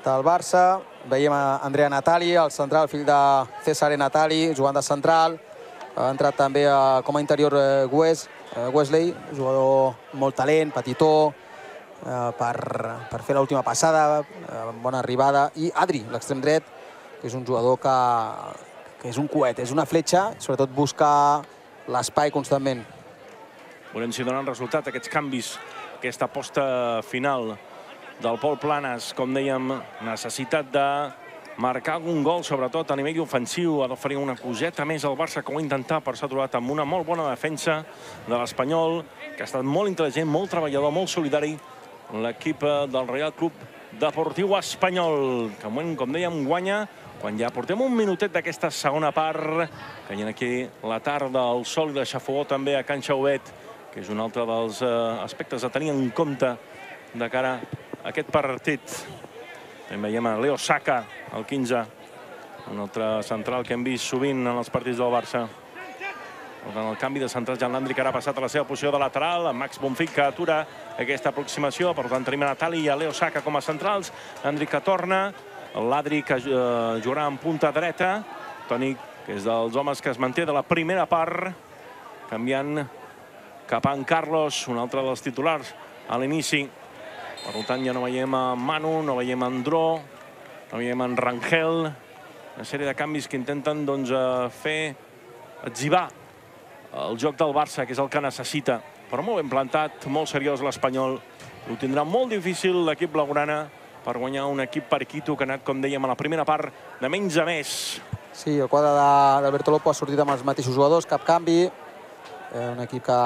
Speaker 2: del Barça. Veiem a Andrea Natali, el central, fill de Cesare Natali, jugant de central. Ha entrat també a, com a interior eh, Wes, eh, Wesley, jugador amb molt talent, petitó, eh, per, per fer l'última passada, eh, amb bona arribada. I Adri, l'extrem dret, que és un jugador que, que és un coet, és una fletxa, sobretot busca l'espai constantment.
Speaker 1: Veurem si donen resultat aquests canvis, aquesta aposta final del Pol Planes, com dèiem, necessitat de marcar algun gol, sobretot a nivell ofensiu, ha d'oferir una coseta més al Barça que ho ha intentat, però s'ha trobat amb una molt bona defensa de l'Espanyol, que ha estat molt intel·ligent, molt treballador, molt solidari, l'equip del Real Club Deportiu Espanyol, que com dèiem, guanya quan ja portem un minutet d'aquesta segona part, caient aquí la tarda, el sol i la xafogó també a Can Xauvet, que és un altre dels eh, aspectes a tenir en compte de cara a aquest partit. També veiem a Leo Saka, el 15, un altre central que hem vist sovint en els partits del Barça. Tant, el canvi de central, Jan Landry, que ara ha passat a la seva posició de lateral, Max Bonfic, que atura aquesta aproximació. Per tant, tenim a Natali i a Leo Saka com a centrals. Landry que torna, l'Adri que eh, jugarà en punta dreta. Toni, que és dels homes que es manté de la primera part, canviant cap a en Carlos, un altre dels titulars a l'inici. Per tant, ja no veiem a Manu, no veiem a Andró, no veiem en Rangel. Una sèrie de canvis que intenten doncs, eh, fer etzibar el joc del Barça, que és el que necessita. Però molt ben plantat, molt seriós l'Espanyol. Ho tindrà molt difícil l'equip blaugrana per guanyar un equip periquito que ha anat, com dèiem, a la primera part de menys a més.
Speaker 2: Sí, el quadre d'Alberto Lopo ha sortit amb els mateixos jugadors, cap canvi. Eh, un equip que,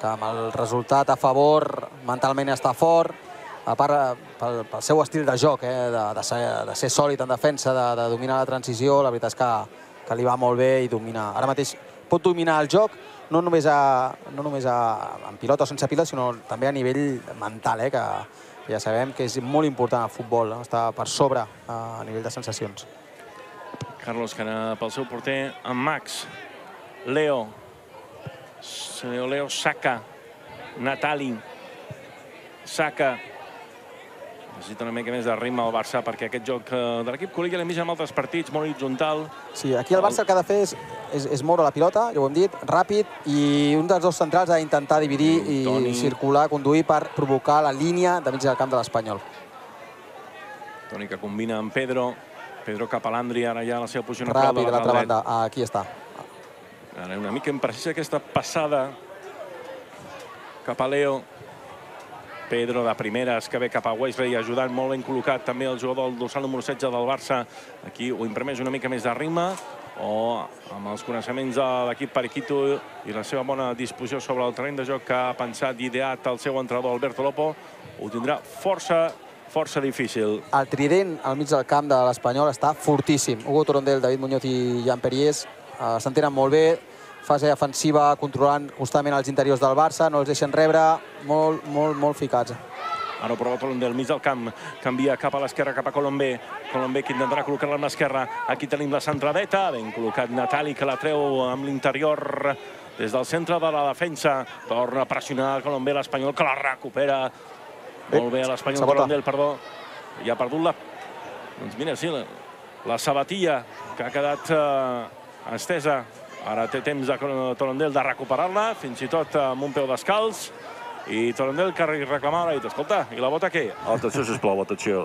Speaker 2: que amb el resultat a favor mentalment està fort. A part, pel, pel seu estil de joc, eh, de, de, ser, de ser sòlid en defensa, de, de dominar la transició, la veritat és que, que li va molt bé i domina. Ara mateix pot dominar el joc, no només, a, no només a, en pilota o sense pilota, sinó també a nivell mental, eh, que ja sabem que és molt important el futbol, no? està per sobre eh, a nivell de sensacions.
Speaker 1: Carlos, anava pel seu porter, en Max. Leo. Senyor Leo Saka. Natali. Saka. Necessita una mica més de ritme al Barça perquè aquest joc eh, de l'equip Colilla l'hem vist en altres partits, molt horitzontal.
Speaker 2: Sí, aquí el Barça el que ha de fer és, és, és moure la pilota, ja ho hem dit, ràpid, i un dels dos centrals ha d'intentar dividir i
Speaker 1: Toni.
Speaker 2: circular, conduir per provocar la línia de mig del camp de l'Espanyol.
Speaker 1: Toni que combina amb Pedro. Pedro cap a l'Andri, ara ja la seva posició natural
Speaker 2: Ràpid, l'altra banda. Aquí està.
Speaker 1: Ara una mica imprecisa aquesta passada cap a Leo. Pedro de primeres que ve cap a Wesley ajudant molt ben col·locat també el jugador del dorsal número 16 del Barça. Aquí ho imprimeix una mica més de ritme o amb els coneixements de l'equip Periquito i la seva bona disposició sobre el terreny de joc que ha pensat i ideat el seu entrenador Alberto Lopo, ho tindrà força, força difícil.
Speaker 2: El trident al mig del camp de l'Espanyol està fortíssim. Hugo Torondel, David Muñoz i Jan Periés eh, s'entenen molt bé, fase defensiva controlant constantment els interiors del Barça, no els deixen rebre, molt, molt, molt ficats.
Speaker 1: Ara ho prova Tolon del mig del camp. Canvia cap a l'esquerra, cap a Colombé. Colombé que intentarà col·locar-la amb l'esquerra. Aquí tenim la centradeta. Ben col·locat Natali, que la treu amb l'interior des del centre de la defensa. Torna a pressionar Colombé, l'Espanyol, que la recupera. Molt bé, l'Espanyol. Torondel, perdó. I ha perdut la... Doncs mira, sí, la, la sabatilla, que ha quedat eh, estesa. Ara té temps de Torondel de recuperar-la, fins i tot amb un peu descalç. I Torondel que reclamava, i escolta, i la bota què?
Speaker 3: Atenció, sisplau, atenció.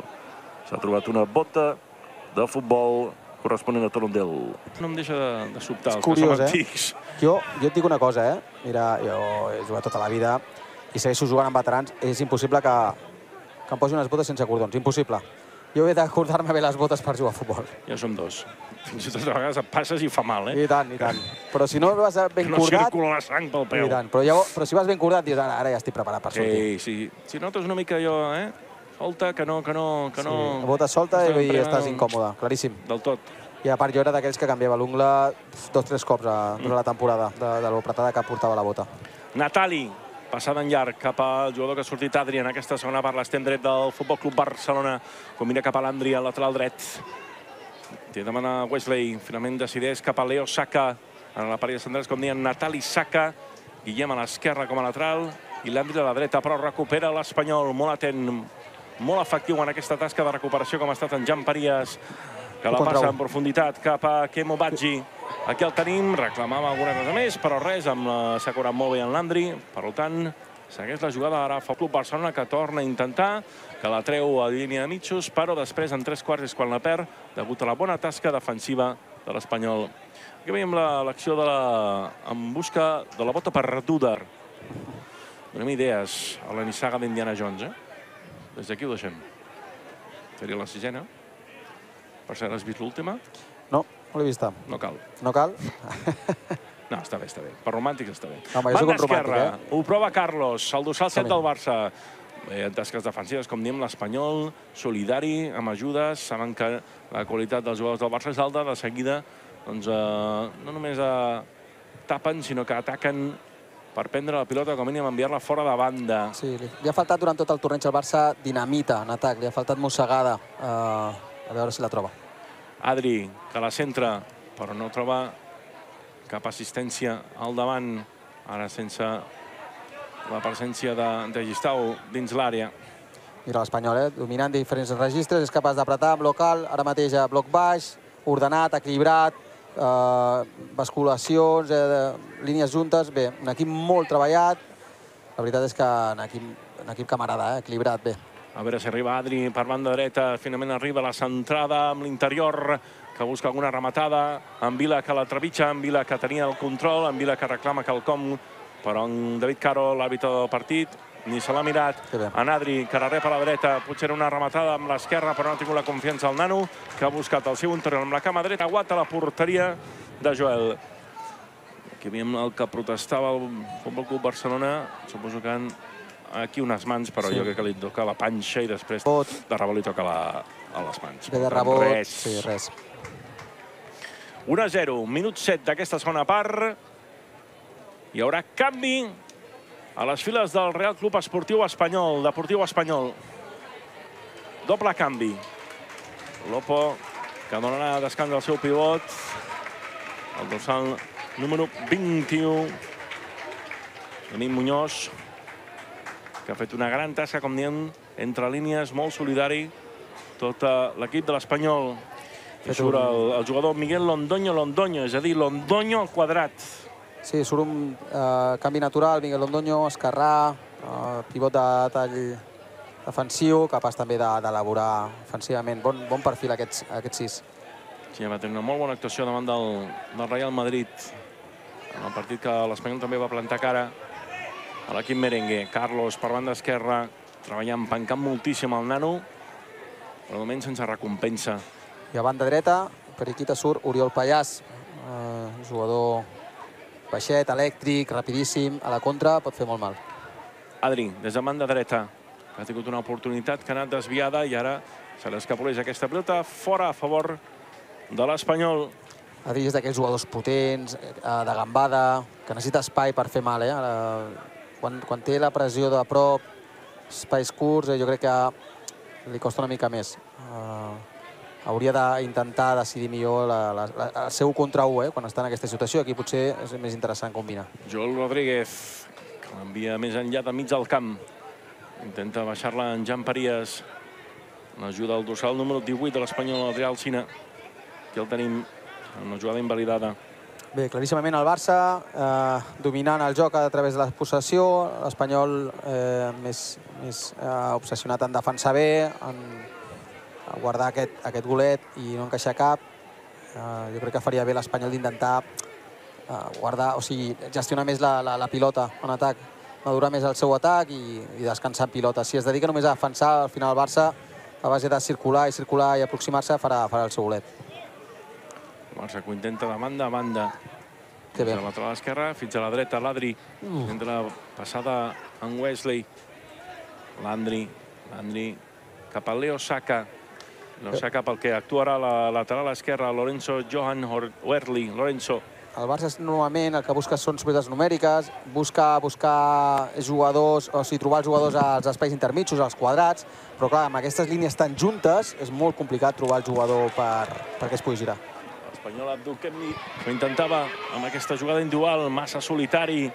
Speaker 3: S'ha trobat una bota de futbol corresponent a Torondel.
Speaker 1: No em deixa de, de sobtar,
Speaker 2: És
Speaker 1: els
Speaker 2: curiós,
Speaker 1: que som
Speaker 2: eh?
Speaker 1: antics.
Speaker 2: Jo, jo et dic una cosa, eh? Mira, jo he jugat tota la vida i segueixo jugant amb veterans. És impossible que, que em posi unes botes sense cordons. Impossible. Jo he d'acordar-me bé les botes per jugar a futbol.
Speaker 1: Ja som dos. Fins i tot a vegades et passes i fa mal, eh?
Speaker 2: I tant, i tant. Però si no vas ben
Speaker 1: no
Speaker 2: cordat...
Speaker 1: circula la sang pel peu.
Speaker 2: I tant. Però, llavors, però si vas ben cordat, dius, ara, ara ja estic preparat per sortir.
Speaker 1: Ei, sí. Si notes una mica allò, eh? Solta, que no, que no, que no...
Speaker 2: Sí, bota solta i
Speaker 1: entrenant
Speaker 2: estàs incòmode, claríssim.
Speaker 1: Del tot.
Speaker 2: I a part jo era d'aquells que canviava l'ungla dos o tres cops a, durant la temporada, de, de l'opretada que portava la bota.
Speaker 1: Natali, passada en llarg cap al jugador que ha sortit Adri en aquesta segona part, l'estem dret del Futbol Club Barcelona. Combina cap a l'Andri, al lateral dret. Té demana Wesley, finalment decideix cap a Leo Saka. En la parella centrals, com dient, Natali Saka. Guillem a l'esquerra com a lateral i l'Andri a la dreta, però recupera l'Espanyol, molt atent, molt efectiu en aquesta tasca de recuperació com ha estat en Jan Parias, que la passa en profunditat cap a Kemo Badji. Aquí el tenim, reclamava alguna cosa més, però res, amb la... s'ha curat molt bé en l'Andri. Per tant, segueix la jugada ara Futbol Club Barcelona, que torna a intentar, que la treu a línia de mitjos, però després, en tres quarts, és quan la perd, degut a la bona tasca defensiva de l'Espanyol. Aquí veiem la- l'acció de la... en busca de la bota perduda. Donem idees a la nissaga d'Indiana Jones, eh? Des d'aquí ho deixem. Seria la sisena. Per cert, has vist l'última?
Speaker 2: No, no l'he vista.
Speaker 1: No cal.
Speaker 2: No cal?
Speaker 1: No, està bé, està bé. Per romàntics està bé.
Speaker 2: Home,
Speaker 1: Banda
Speaker 2: un romàntic,
Speaker 1: esquerra,
Speaker 2: eh?
Speaker 1: Ho prova Carlos, el dorsal 7
Speaker 2: Som-hi.
Speaker 1: del Barça. En tasques defensives, com diem, l'Espanyol, solidari, amb ajudes, saben que la qualitat dels jugadors del Barça és alta, de seguida, doncs, eh, no només eh, tapen, sinó que ataquen per prendre la pilota, com a mínim enviar-la fora de banda.
Speaker 2: Sí, li, li ha faltat durant tot el torneig al Barça dinamita en atac, li ha faltat mossegada. Uh, a veure si la troba.
Speaker 1: Adri, que la centra, però no troba cap assistència al davant, ara sense la presència de, de Gistau dins l'àrea.
Speaker 2: Mira l'Espanyol, eh? dominant diferents registres, és capaç d'apretar bloc alt, ara mateix a bloc baix, ordenat, equilibrat, eh, basculacions, eh, línies juntes. Bé, un equip molt treballat. La veritat és que un equip, un equip camarada, eh? equilibrat, bé.
Speaker 1: A veure si arriba Adri per banda dreta. Finalment arriba la centrada amb l'interior, que busca alguna rematada. En Vila que la trepitja, en Vila que tenia el control, en Vila que reclama quelcom, però en David Caro, l'àrbitre del partit, ni se l'ha mirat. En Adri, que la rep a la dreta, potser era una rematada amb l'esquerra, però no ha tingut la confiança al nano, que ha buscat el seu interior amb la cama dreta, aguanta la porteria de Joel. Aquí veiem el que protestava el Futbol Club Barcelona, suposo que han aquí unes mans, però
Speaker 2: Sí.
Speaker 1: jo crec que li toca la panxa i després
Speaker 2: Rebot.
Speaker 1: de rebot li toca la, a les mans.
Speaker 2: Ve de
Speaker 1: tant,
Speaker 2: rebot.
Speaker 1: Res.
Speaker 2: Sí, res.
Speaker 1: 1 a 0, minut 7 d'aquesta segona part. Hi haurà canvi a les files del Real Club Esportiu Espanyol, Deportiu Espanyol. Doble canvi. Lopo, que donarà descans al seu pivot. El dorsal número 21. David Muñoz, que ha fet una gran tasca, com diem, entre línies, molt solidari. Tot eh, l'equip de l'Espanyol. I surt el, el jugador Miguel Londoño Londoño, és a dir, Londoño al quadrat.
Speaker 2: Sí, surt un eh, canvi natural, Miguel Londoño, Escarrà, eh, pivot de tall defensiu, capaç també de- d'elaborar ofensivament. Bon, bon perfil aquests, aquests sis.
Speaker 1: Sí, va tenir una molt bona actuació davant del, del Real Madrid. En el partit que l'Espanyol també va plantar cara a l'equip merengue. Carlos per banda esquerra, treballant, pencant moltíssim el nano, però de moment sense recompensa.
Speaker 2: I a banda dreta, Periquita surt Oriol Pallàs, eh, jugador baixet, elèctric, rapidíssim, a la contra pot fer molt mal.
Speaker 1: Adri, des de banda dreta, ha tingut una oportunitat que ha anat desviada i ara se l'escapoleix aquesta pilota fora a favor de l'Espanyol.
Speaker 2: Adri és d'aquells jugadors potents, eh, de gambada, que necessita espai per fer mal. Eh? Quan, quan té la pressió de prop, espais curts, eh, jo crec que li costa una mica més. Uh, hauria d'intentar decidir millor la, la, la, el seu contra 1, eh? quan està en aquesta situació. Aquí potser és més interessant combinar.
Speaker 1: Joel Rodríguez, que l'envia més enllà de mig del camp. Intenta baixar-la en Jan Parías. L'ajuda al dorsal número 18 de l'Espanyol, Adrià Alcina. Aquí el tenim, en una jugada invalidada.
Speaker 2: Bé, claríssimament el Barça eh, dominant el joc a través de la possessió, l'Espanyol eh, més, més eh, obsessionat en defensar bé, en, guardar aquest, aquest golet i no encaixar cap. Eh, jo crec que faria bé l'Espanyol d'intentar eh, guardar, o sigui, gestionar més la, la, la pilota en atac, madurar més el seu atac i, i descansar en pilota. Si es dedica només a defensar, al final el Barça, a base de circular i circular i aproximar-se, farà, farà el seu golet.
Speaker 1: Barça que ho intenta de banda a banda.
Speaker 2: Que bé.
Speaker 1: Des de la lateral esquerra fins a la dreta, l'Adri. Entre la passada en Wesley. L'Andri, l'Andri cap al Leo Saka. Leo Saka pel que actuarà a la lateral esquerra, Lorenzo Johan Werli. Lorenzo,
Speaker 2: El Barça normalment el que busca són superioritats numèriques, busca buscar jugadors, o sigui, trobar els jugadors als espais intermitjos, als quadrats, però clar, amb aquestes línies tan juntes és molt complicat trobar el jugador per, perquè es pugui girar.
Speaker 1: l'Espanyol Abdulkemni ho intentava amb aquesta jugada individual, massa solitari.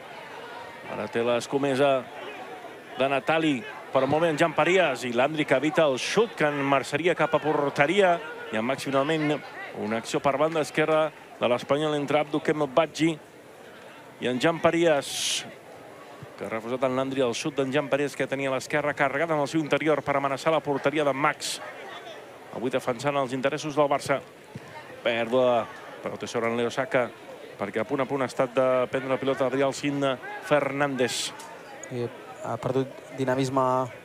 Speaker 1: Ara té l'escomesa de Natali, molt bé en Jan Parias i l'Andri que evita el xut que en marxaria cap a porteria. I en Max finalment una acció per banda esquerra de l'Espanyol entre Abdukem Batgi i en Jan Parias que ha refusat en l'Andri el xut d'en Jan Parias que tenia l'esquerra carregat en el seu interior per amenaçar la porteria de Max. Avui defensant els interessos del Barça pèrdua, però té sobre en Leo Saka, perquè a punt a punt ha estat de prendre la pilota Adrià Alcina Fernández.
Speaker 2: I ha perdut dinamisme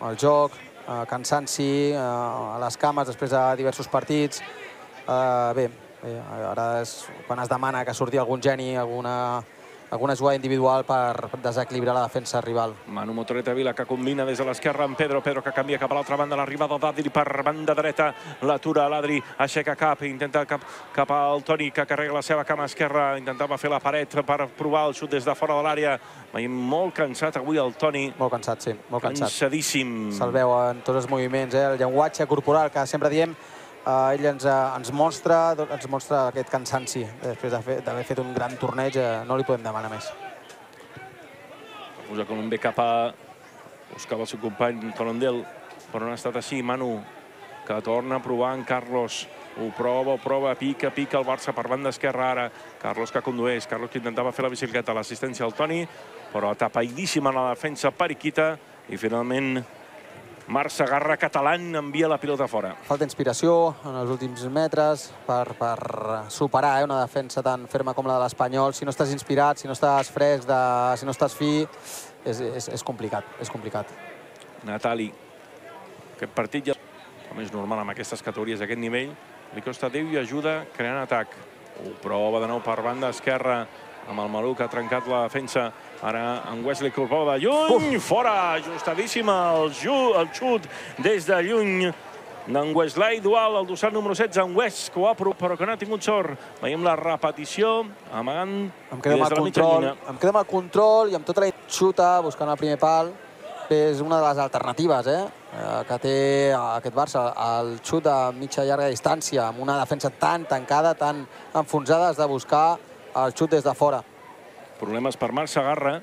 Speaker 2: al joc, eh, cansanci, eh, a les cames després de diversos partits. Eh, bé, bé, ara és quan es demana que surti algun geni, alguna, alguna jugada individual per desequilibrar la defensa rival.
Speaker 1: Manu Motoreta Vila que combina des de l'esquerra amb Pedro, Pedro que canvia cap a l'altra banda, l'arribada d'Adri per banda dreta, l'atura l'Adri, aixeca cap, intenta cap, cap al Toni que carrega la seva cama esquerra, intentava fer la paret per provar el xut des de fora de l'àrea. Veiem molt cansat avui el Toni,
Speaker 2: Molt cansat, sí, molt cansat.
Speaker 1: cansadíssim.
Speaker 2: Se'l veu en tots els moviments, eh? el llenguatge corporal que sempre diem, eh, ell ens, eh, ens, mostra, ens mostra aquest cansanci després d'haver fet un gran torneig, eh, no li podem demanar més.
Speaker 1: Refusa Colombé cap a... Buscava el seu company Colondel, però no ha estat així. Manu, que torna a provar en Carlos. Ho prova, ho prova, pica, pica el Barça per banda esquerra ara. Carlos que condueix, Carlos que intentava fer la bicicleta, l'assistència al Toni, però tapaïdíssima la defensa Periquita i finalment Marc Sagarra catalán envia la pilota fora.
Speaker 2: Falta inspiració en els últims metres per, per superar eh, una defensa tan ferma com la de l'Espanyol. Si no estàs inspirat, si no estàs fresc, de, si no estàs fi, és, és, és complicat, és complicat.
Speaker 1: Natali. Aquest partit ja com és normal amb aquestes categories d'aquest nivell, li costa Déu i ajuda creant atac. Ho prova de nou per banda esquerra amb el Malú que ha trencat la defensa. Ara en Wesley Corpó de lluny, Uf. fora, ajustadíssim el, ju, el xut des de lluny d'en Wesley Dual, el dossat número 16, en West, que ho ha provat, però que no ha tingut sort. Veiem la repetició, amagant
Speaker 2: em quedo amb el control, em quedo amb el control i amb tota la xuta, buscant el primer pal. És una de les alternatives eh? eh que té aquest Barça, el xut a mitja llarga distància, amb una defensa tan tancada, tan enfonsada, has de buscar el xut des de fora.
Speaker 1: Problemes per Marc Sagarra.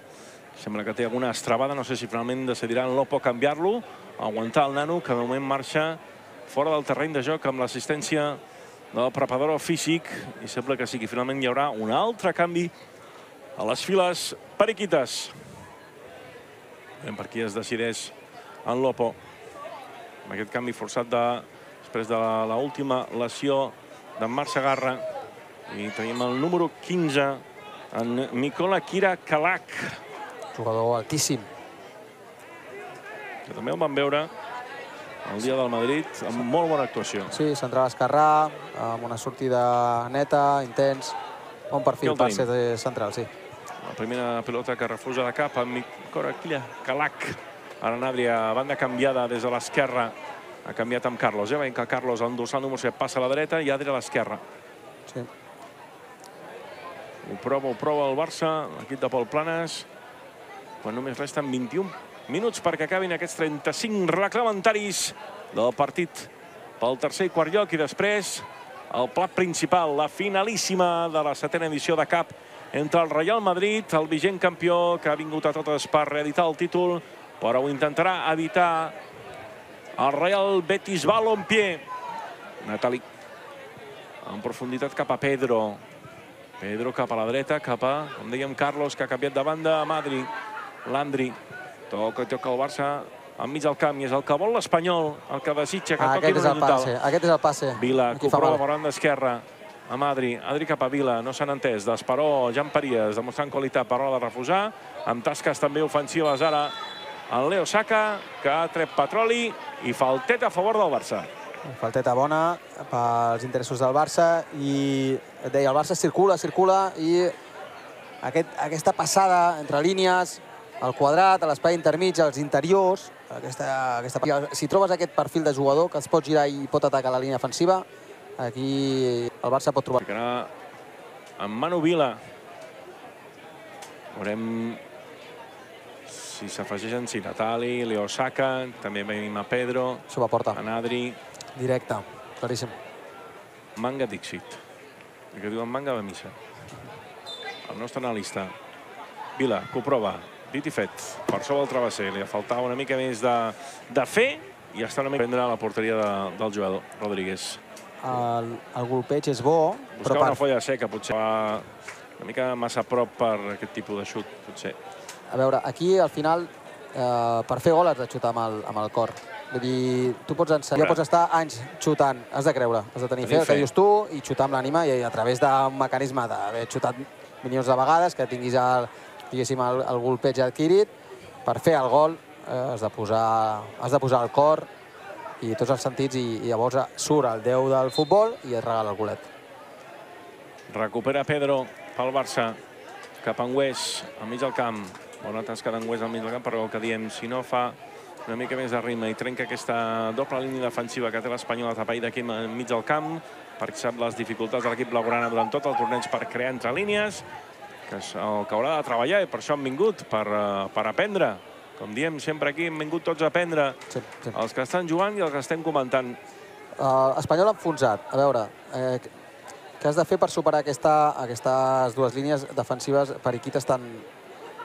Speaker 1: Sembla que té alguna estrabada, no sé si finalment decidirà en Lopo canviar-lo, aguantar el nano, que de moment marxa fora del terreny de joc amb l'assistència del preparador físic i sembla que sí que finalment hi haurà un altre canvi a les files periquites. Veiem per qui es decideix en Lopo. Amb aquest canvi forçat de, després de l'última lesió d'en Marc Sagarra. I tenim el número 15, en Nicola Kira Kalak.
Speaker 2: Jugador altíssim.
Speaker 1: Que també el vam veure el dia del Madrid, amb molt bona actuació.
Speaker 2: Sí, central esquerrà, amb una sortida neta, intens, bon perfil per ser central, sí.
Speaker 1: La primera pilota que refusa de cap amb Nicola Kira Kalak. Ara Nadri a banda canviada des de l'esquerra. Ha canviat amb Carlos. Ja veiem que Carlos, en dorsal número 7, passa a la dreta i Adri a l'esquerra.
Speaker 2: Sí.
Speaker 1: Ho prova, ho prova el Barça, l'equip de Pol Planes, quan només resten 21 minuts perquè acabin aquests 35 reglamentaris del partit pel tercer i quart lloc i després el plat principal, la finalíssima de la setena edició de CAP entre el Real Madrid, el vigent campió que ha vingut a totes per reeditar el títol, però ho intentarà evitar el Real Betis Balompié. Natali en profunditat cap a Pedro. Pedro cap a la dreta, cap a, com dèiem, Carlos, que ha canviat de banda a Madri. Landri. Toca, toca el Barça enmig del camp, i és el que vol l'Espanyol, el que desitja que
Speaker 2: ah,
Speaker 1: toqui
Speaker 2: aquest és el passe, aquest és el passe.
Speaker 1: Vila, que ho prova per banda esquerra, a Madri, Adri cap a Vila, no s'han entès, d'Esperó, Jan Paries, demostrant qualitat per hora de refusar, amb tasques també ofensives ara el Leo Saka, que ha tret petroli i faltet a favor del Barça.
Speaker 2: Falteta bona pels interessos del Barça i et deia, el Barça circula, circula i aquest, aquesta passada entre línies, el quadrat, l'espai intermig, els interiors, aquesta, aquesta... si trobes aquest perfil de jugador que es pot girar i pot atacar la línia defensiva, aquí el Barça pot trobar.
Speaker 1: Ficarà amb Manu Vila. Veurem si s'afegeixen si Natali, Leo Saka, també venim a Pedro,
Speaker 2: Això va portar.
Speaker 1: a Nadri,
Speaker 2: Directe, claríssim.
Speaker 1: Manga Dixit. El que diuen manga de missa. El nostre analista. Vila, que ho prova. Dit i fet. Per sobre el travesser. Li faltava una mica més de, de fer i està una mica prendre la porteria de, del jugador, Rodríguez.
Speaker 2: El, el golpeig és bo,
Speaker 1: Buscava
Speaker 2: però per...
Speaker 1: una folla seca, potser va una mica massa a prop per aquest tipus de xut, potser.
Speaker 2: A veure, aquí al final, eh, per fer gol has de xutar amb el, amb el cor. Vull dir, tu pots, ensenyar, ja pots estar anys xutant, has de creure, has de tenir, fe, el que dius tu, i xutar amb l'ànima, i a través d'un mecanisme d'haver xutat milions de vegades, que tinguis el, diguéssim, el, el golpeig adquirit, per fer el gol eh, has, de posar, has de posar el cor i tots els sentits, i, i llavors surt el déu del futbol i et regala el golet.
Speaker 1: Recupera Pedro pel Barça, cap a Angués, al mig del camp. Bona tasca d'Angués al mig del camp, però el que diem, si no fa una mica més de ritme i trenca aquesta doble línia defensiva que té l'Espanyol atapeït aquí enmig del camp, perquè sap les dificultats de l'equip blaugrana durant tot el torneig per crear entre línies, que és el que haurà de treballar i per això han vingut, per, eh, per aprendre. Com diem sempre aquí, hem vingut tots a aprendre
Speaker 2: Sí, sí.
Speaker 1: els que estan jugant i els que estem comentant.
Speaker 2: Uh, Espanyol enfonsat. A veure, eh, què has de fer per superar aquesta, aquestes dues línies defensives periquites tan,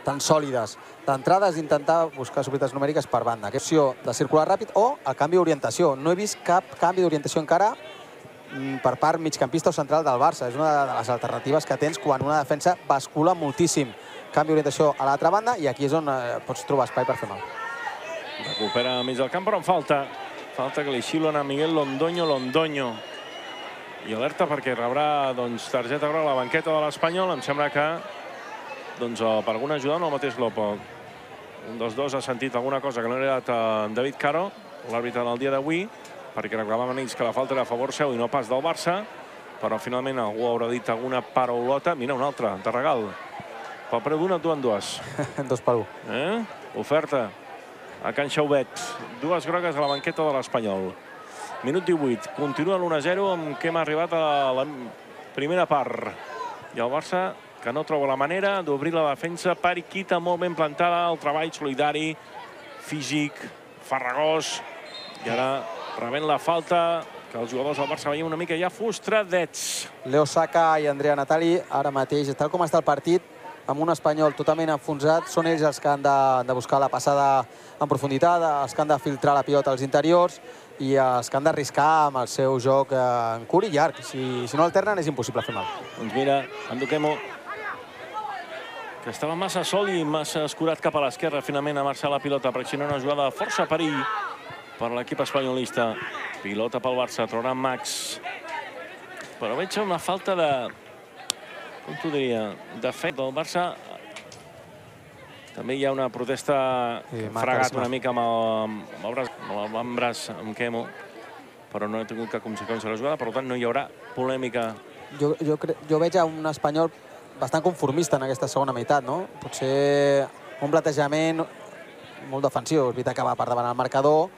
Speaker 2: tan sòlides. D'entrada és intentar buscar superioritats numèriques per banda. Aquesta opció de circular ràpid o el canvi d'orientació. No he vist cap canvi d'orientació encara mm, per part migcampista o central del Barça. És una de les alternatives que tens quan una defensa bascula moltíssim. Canvi d'orientació a l'altra banda i aquí és on eh, pots trobar espai per fer mal.
Speaker 1: Recupera mig del camp, però en falta. Falta que li xiulen a Miguel Londoño, Londoño. I alerta perquè rebrà doncs, targeta groga a la banqueta de l'Espanyol. Em sembla que doncs, o per alguna ajuda no el mateix Lopo. un dels dos ha sentit alguna cosa que no li ha agradat a en David Caro, l'àrbitre del dia d'avui, perquè reclamaven ells que la falta era a favor seu i no pas del Barça, però finalment algú haurà dit alguna paraulota. Mira, una altra, de regal. Pel preu d'una et duen dues.
Speaker 2: Dos per un.
Speaker 1: Eh? Oferta a Can Xauvet. Dues grogues a la banqueta de l'Espanyol. Minut 18. Continua l'1-0 amb què hem arribat a la primera part. I el Barça que no troba la manera d'obrir la defensa. Periquita molt ben plantada, el treball solidari, físic, farragós. I ara rebent la falta que els jugadors del Barça veiem una mica ja frustradets.
Speaker 2: Leo Saka i Andrea Natali, ara mateix, tal com està el partit, amb un espanyol totalment enfonsat, són ells els que han de, de buscar la passada en profunditat, els que han de filtrar la pilota als interiors i els que han d'arriscar amb el seu joc eh, en curt i llarg. Si, si no alternen és impossible fer mal.
Speaker 1: Doncs mira, Anduquemo, que estava massa sol i massa escurat cap a l'esquerra, finalment a marxar la pilota, pressionant una jugada de força perill per l'equip espanyolista. Pilota pel Barça, trobarà Max. Però veig una falta de... Com t'ho diria? De fet del Barça. També hi ha una protesta
Speaker 2: Sí,
Speaker 1: fregat una mica amb el, amb el braç, amb el avantbraç, amb Quemo, però no ha tingut cap conseqüència la jugada, per tant no hi haurà polèmica
Speaker 2: Jo, jo, jo veig a un espanyol bastant conformista en aquesta segona meitat, no? Potser un platejament molt defensiu. És veritat que va per davant el marcador,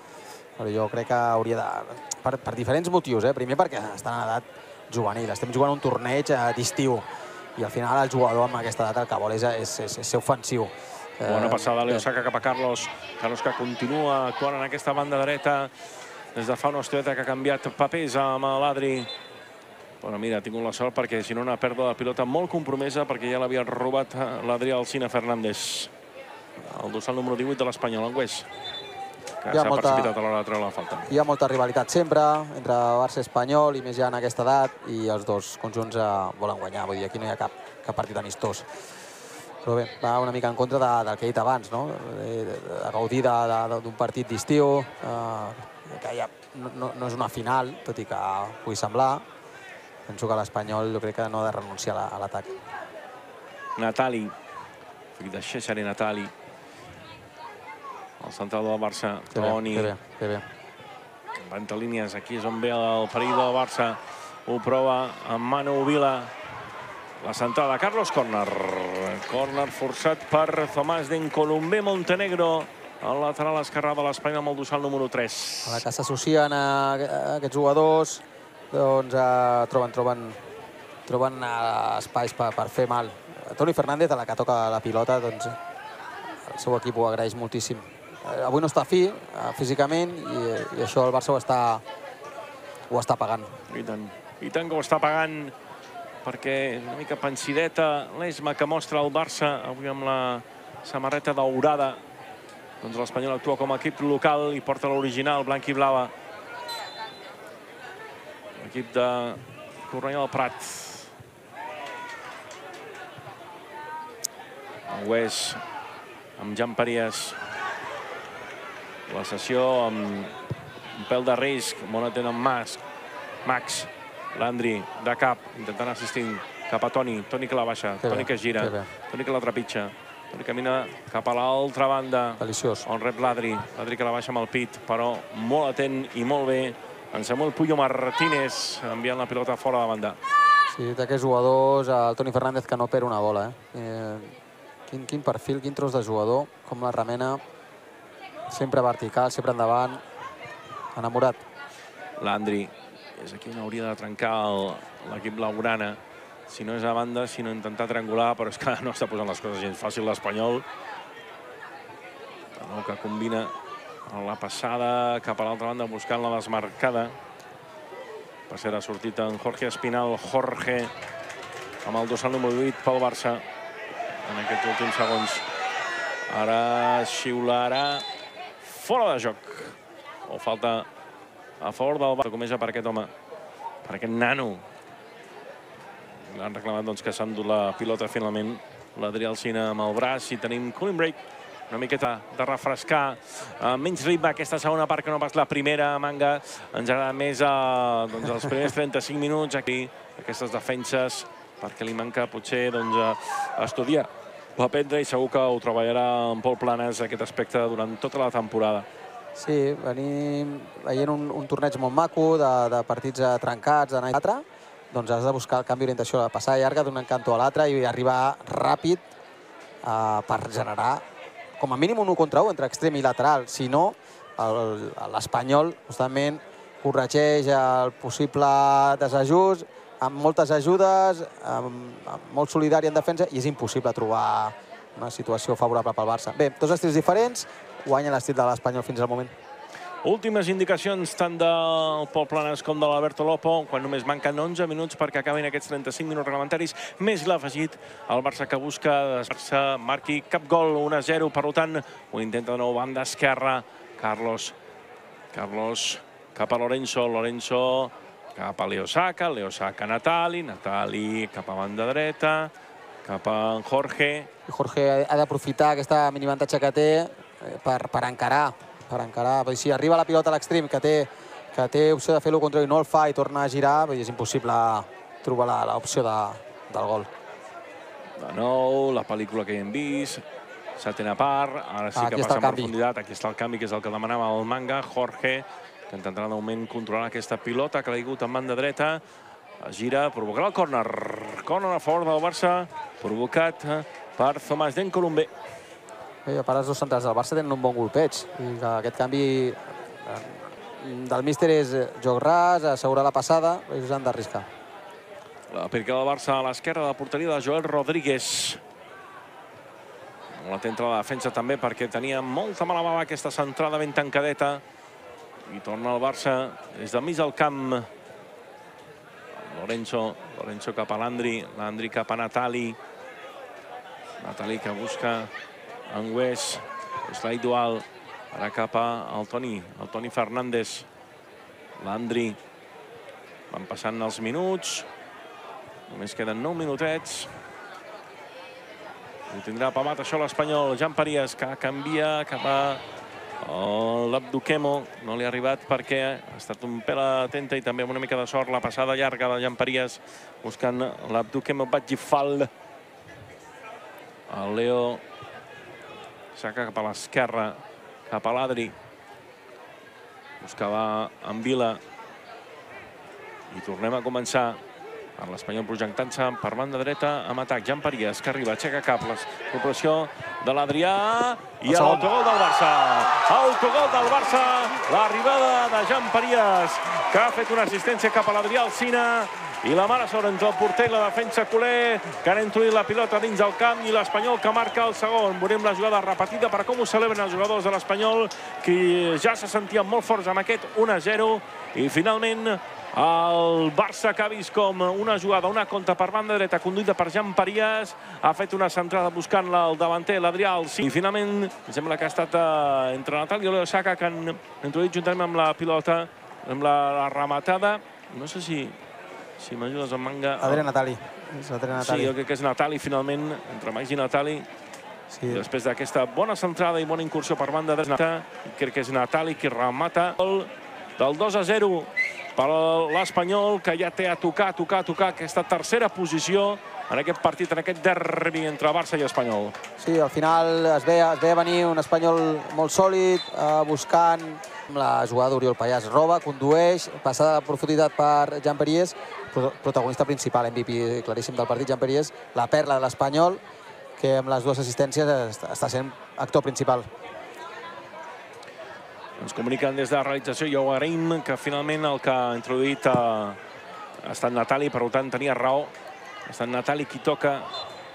Speaker 2: però jo crec que hauria de... Per, per diferents motius, eh? Primer perquè estan en edat juvenil. Estem jugant un torneig eh, d'estiu i al final el jugador amb aquesta edat el que vol és, és, és, és ser ofensiu.
Speaker 1: Bona
Speaker 2: Eh,
Speaker 1: passada, Leo
Speaker 2: bé.
Speaker 1: Saka cap a Carlos. Carlos que continua actuant en aquesta banda dreta des de fa una estoneta que ha canviat papers amb l'Adri. Però mira, ha tingut la sort perquè si no una pèrdua de pilota molt compromesa perquè ja l'havia robat eh, l'Adri Alcina Fernández. El dorsal número 18 de l'Espanyol, l'Angués. Que s'ha
Speaker 2: molta-
Speaker 1: precipitat a l'hora de treure la falta.
Speaker 2: Hi ha molta rivalitat sempre entre Barça i Espanyol i més ja en aquesta edat i els dos conjunts eh, volen guanyar, vull dir, aquí no hi ha cap, cap partit amistós. Però bé, va una mica en contra de, del que he dit abans, no? De, de, de gaudir d'un partit d'estiu, eh, que ja no, no, no és una final, tot i que pugui semblar. Penso que l'Espanyol jo crec que no ha de renunciar a la- a l'atac.
Speaker 1: Natali, fill de Cesare Natali. El central del Barça,
Speaker 2: Que
Speaker 1: Toni.
Speaker 2: que bé, que bé.
Speaker 1: Entre línies, aquí és on ve el perill del Barça. Ho prova amb Manu Vila. La centrada, Carlos Corner. Corner forçat per Tomàs d'Encolumbé Montenegro. El lateral esquerrà de l'Espanya amb el dorsal número 3.
Speaker 2: A la que s'associen aquests jugadors, doncs eh, troben, troben, troben eh, espais per, per fer mal. Toni Fernández, a la que toca la pilota, doncs el seu equip ho agraeix moltíssim. Eh, avui no està fi, eh, físicament, i, i això el Barça ho està, ho està pagant.
Speaker 1: I tant. I tant que ho està pagant perquè una mica pensideta l'esma que mostra el Barça avui amb la samarreta daurada. Doncs l'Espanyol actua com a equip local i porta l'original blanc i blava. L'equip de Cornellà del Prat. Angués amb Jan Parias. La sessió amb un pèl de risc, molt atent amb Mas. Max, Landry, de cap, intentant assistir cap a Toni. Toni que la baixa,
Speaker 2: Que
Speaker 1: Toni que gira,
Speaker 2: que.
Speaker 1: Toni que la trepitja. Toni camina cap a l'altra banda,
Speaker 2: Deliciós.
Speaker 1: on rep l'Adri. L'Adri que la baixa amb el pit, però molt atent i molt bé. En Samuel Puyo Martínez enviant la pilota fora de banda.
Speaker 2: Sí, d'aquests jugadors, el Toni Fernández que no perd una bola. Eh? Eh, quin, quin perfil, quin tros de jugador, com la remena, sempre vertical, sempre endavant, enamorat.
Speaker 1: Landry, és aquí on hauria de trencar l'equip blaugrana. Si no és a banda, sinó intentar triangular, però és que no està posant les coses gens fàcil l'Espanyol. Que combina la passada cap a l'altra banda buscant la desmarcada. Passera sortit en Jorge Espinal. Jorge amb el dorsal número 8 pel Barça en aquests últims segons. Ara xiularà fora de joc. O falta a favor del Barça. Comença per aquest home, per aquest nano. L'han reclamat doncs, que s'ha endut la pilota finalment. L'Adrià Alcina amb el braç i tenim cooling break. Una miqueta de refrescar, amb menys ritme aquesta segona part que no pas la primera manga. Ens agrada més eh, doncs, els primers 35 minuts aquí, aquestes defenses, perquè li manca potser doncs, eh, estudiar va prendre i segur que ho treballarà en Pol Planes aquest aspecte durant tota la temporada.
Speaker 2: Sí, venim veient un, un torneig molt maco, de, de partits eh, trencats, d'anar i l'altre, doncs has de buscar el canvi d'orientació, la passada llarga d'un encanto a l'altre i arribar ràpid uh, per generar com a mínim un 1 contra 1 entre extrem i lateral. Si no, l'Espanyol constantment corregeix el possible desajust amb moltes ajudes, amb, amb molt solidari en defensa i és impossible trobar una situació favorable pel Barça. Bé, dos estils diferents, guanya l'estil de l'Espanyol fins al moment.
Speaker 1: Últimes indicacions tant del Pol Planes com de l'Alberto Lopo, quan només manquen 11 minuts perquè acabin aquests 35 minuts reglamentaris, més l'ha afegit el Barça que busca Barça marqui cap gol, 1-0, per tant, ho intenta de nou banda esquerra, Carlos, Carlos cap a Lorenzo, Lorenzo cap a Leosaka, Leosaka Natali, Natali cap a banda dreta, cap a Jorge.
Speaker 2: Jorge ha d'aprofitar aquesta minivantatge que té eh, per, per encarar per encarar. Vull dir, si arriba la pilota a l'extrem, que té, que té opció de fer-lo contra i no el fa i torna a girar, vull dir, és impossible trobar l'opció de, del gol.
Speaker 1: De nou, la pel·lícula que hem vist, setena part, ara sí que passa en profunditat, aquí està el canvi, que és el que demanava el manga, Jorge, que intentarà de moment controlar aquesta pilota, que ha caigut en banda dreta, es gira, provocarà el córner. Córner a favor del Barça, provocat per Tomàs Den Colombé.
Speaker 2: Bé, a part, els dos centrals del Barça tenen un bon golpeig i que aquest canvi eh, del míster és joc ras, assegurar la passada, ells han d'arriscar.
Speaker 1: La pirca del Barça a l'esquerra de la porteria de Joel Rodríguez. Molt atent a la defensa també perquè tenia molta mala bava aquesta centrada ben tancadeta. I torna el Barça des del mig del camp. Lorenzo, Lorenzo cap a Landri, Landri cap a Natali. Natali que busca Angués, slide dual, ara cap al Toni, el Toni Fernández, l'Andri. Van passant els minuts, només queden 9 minutets. Ho tindrà pamat això l'Espanyol, Jan Parias, que canvia cap a l'Abduquemo. No li ha arribat perquè ha estat un pèl atenta i també amb una mica de sort la passada llarga de Jan Parias buscant l'Abduquemo Batgifal. El Leo Saca cap a l'esquerra, cap a l'Adri. Buscava en Vila. I tornem a començar amb l'Espanyol projectant-se per banda dreta amb atac. Jan Parias, que arriba, aixeca cap, l'operació de l'Adrià i l'autogol del Barça. Autogol del Barça, l'arribada de Jan Parias, que ha fet una assistència cap a l'Adrià Alcina i la mare sobre entre el porter i la defensa culer, que han introduït la pilota dins del camp i l'Espanyol que marca el segon. Veurem la jugada repetida per com ho celebren els jugadors de l'Espanyol, que ja se sentien molt forts amb aquest 1-0 i finalment el Barça que ha vist com una jugada, una conta per banda dreta conduïda per Jan Parias, ha fet una centrada buscant el davanter, l'Adrià I finalment sembla que ha estat eh, entre Natal i Oleo que han introduït juntament amb la pilota, amb la, la rematada. No sé si si m'ajudes amb manga...
Speaker 2: Adrià Natali. És
Speaker 1: Adrià Natali. Sí, jo crec que és Natali, finalment, entre Maix i Natali. Sí. Després d'aquesta bona centrada i bona incursió per banda de Natali, crec que és Natali qui remata el del 2 a 0 per l'Espanyol, que ja té a tocar, a tocar, a tocar aquesta tercera posició en aquest partit, en aquest derbi entre Barça i Espanyol.
Speaker 2: Sí, al final es veia, es veia venir un Espanyol molt sòlid, eh, buscant la jugada d'Oriol Pallàs. Roba, condueix, passada de profunditat per Jean Periers, protagonista principal, MVP claríssim del partit, Jean Periers, la perla de l'Espanyol, que amb les dues assistències està sent actor principal.
Speaker 1: Ens comuniquen des de la realització i ho agraïm que finalment el que ha introduït ha, ha estat Natali, per tant tenia raó. Ha estat Natali qui toca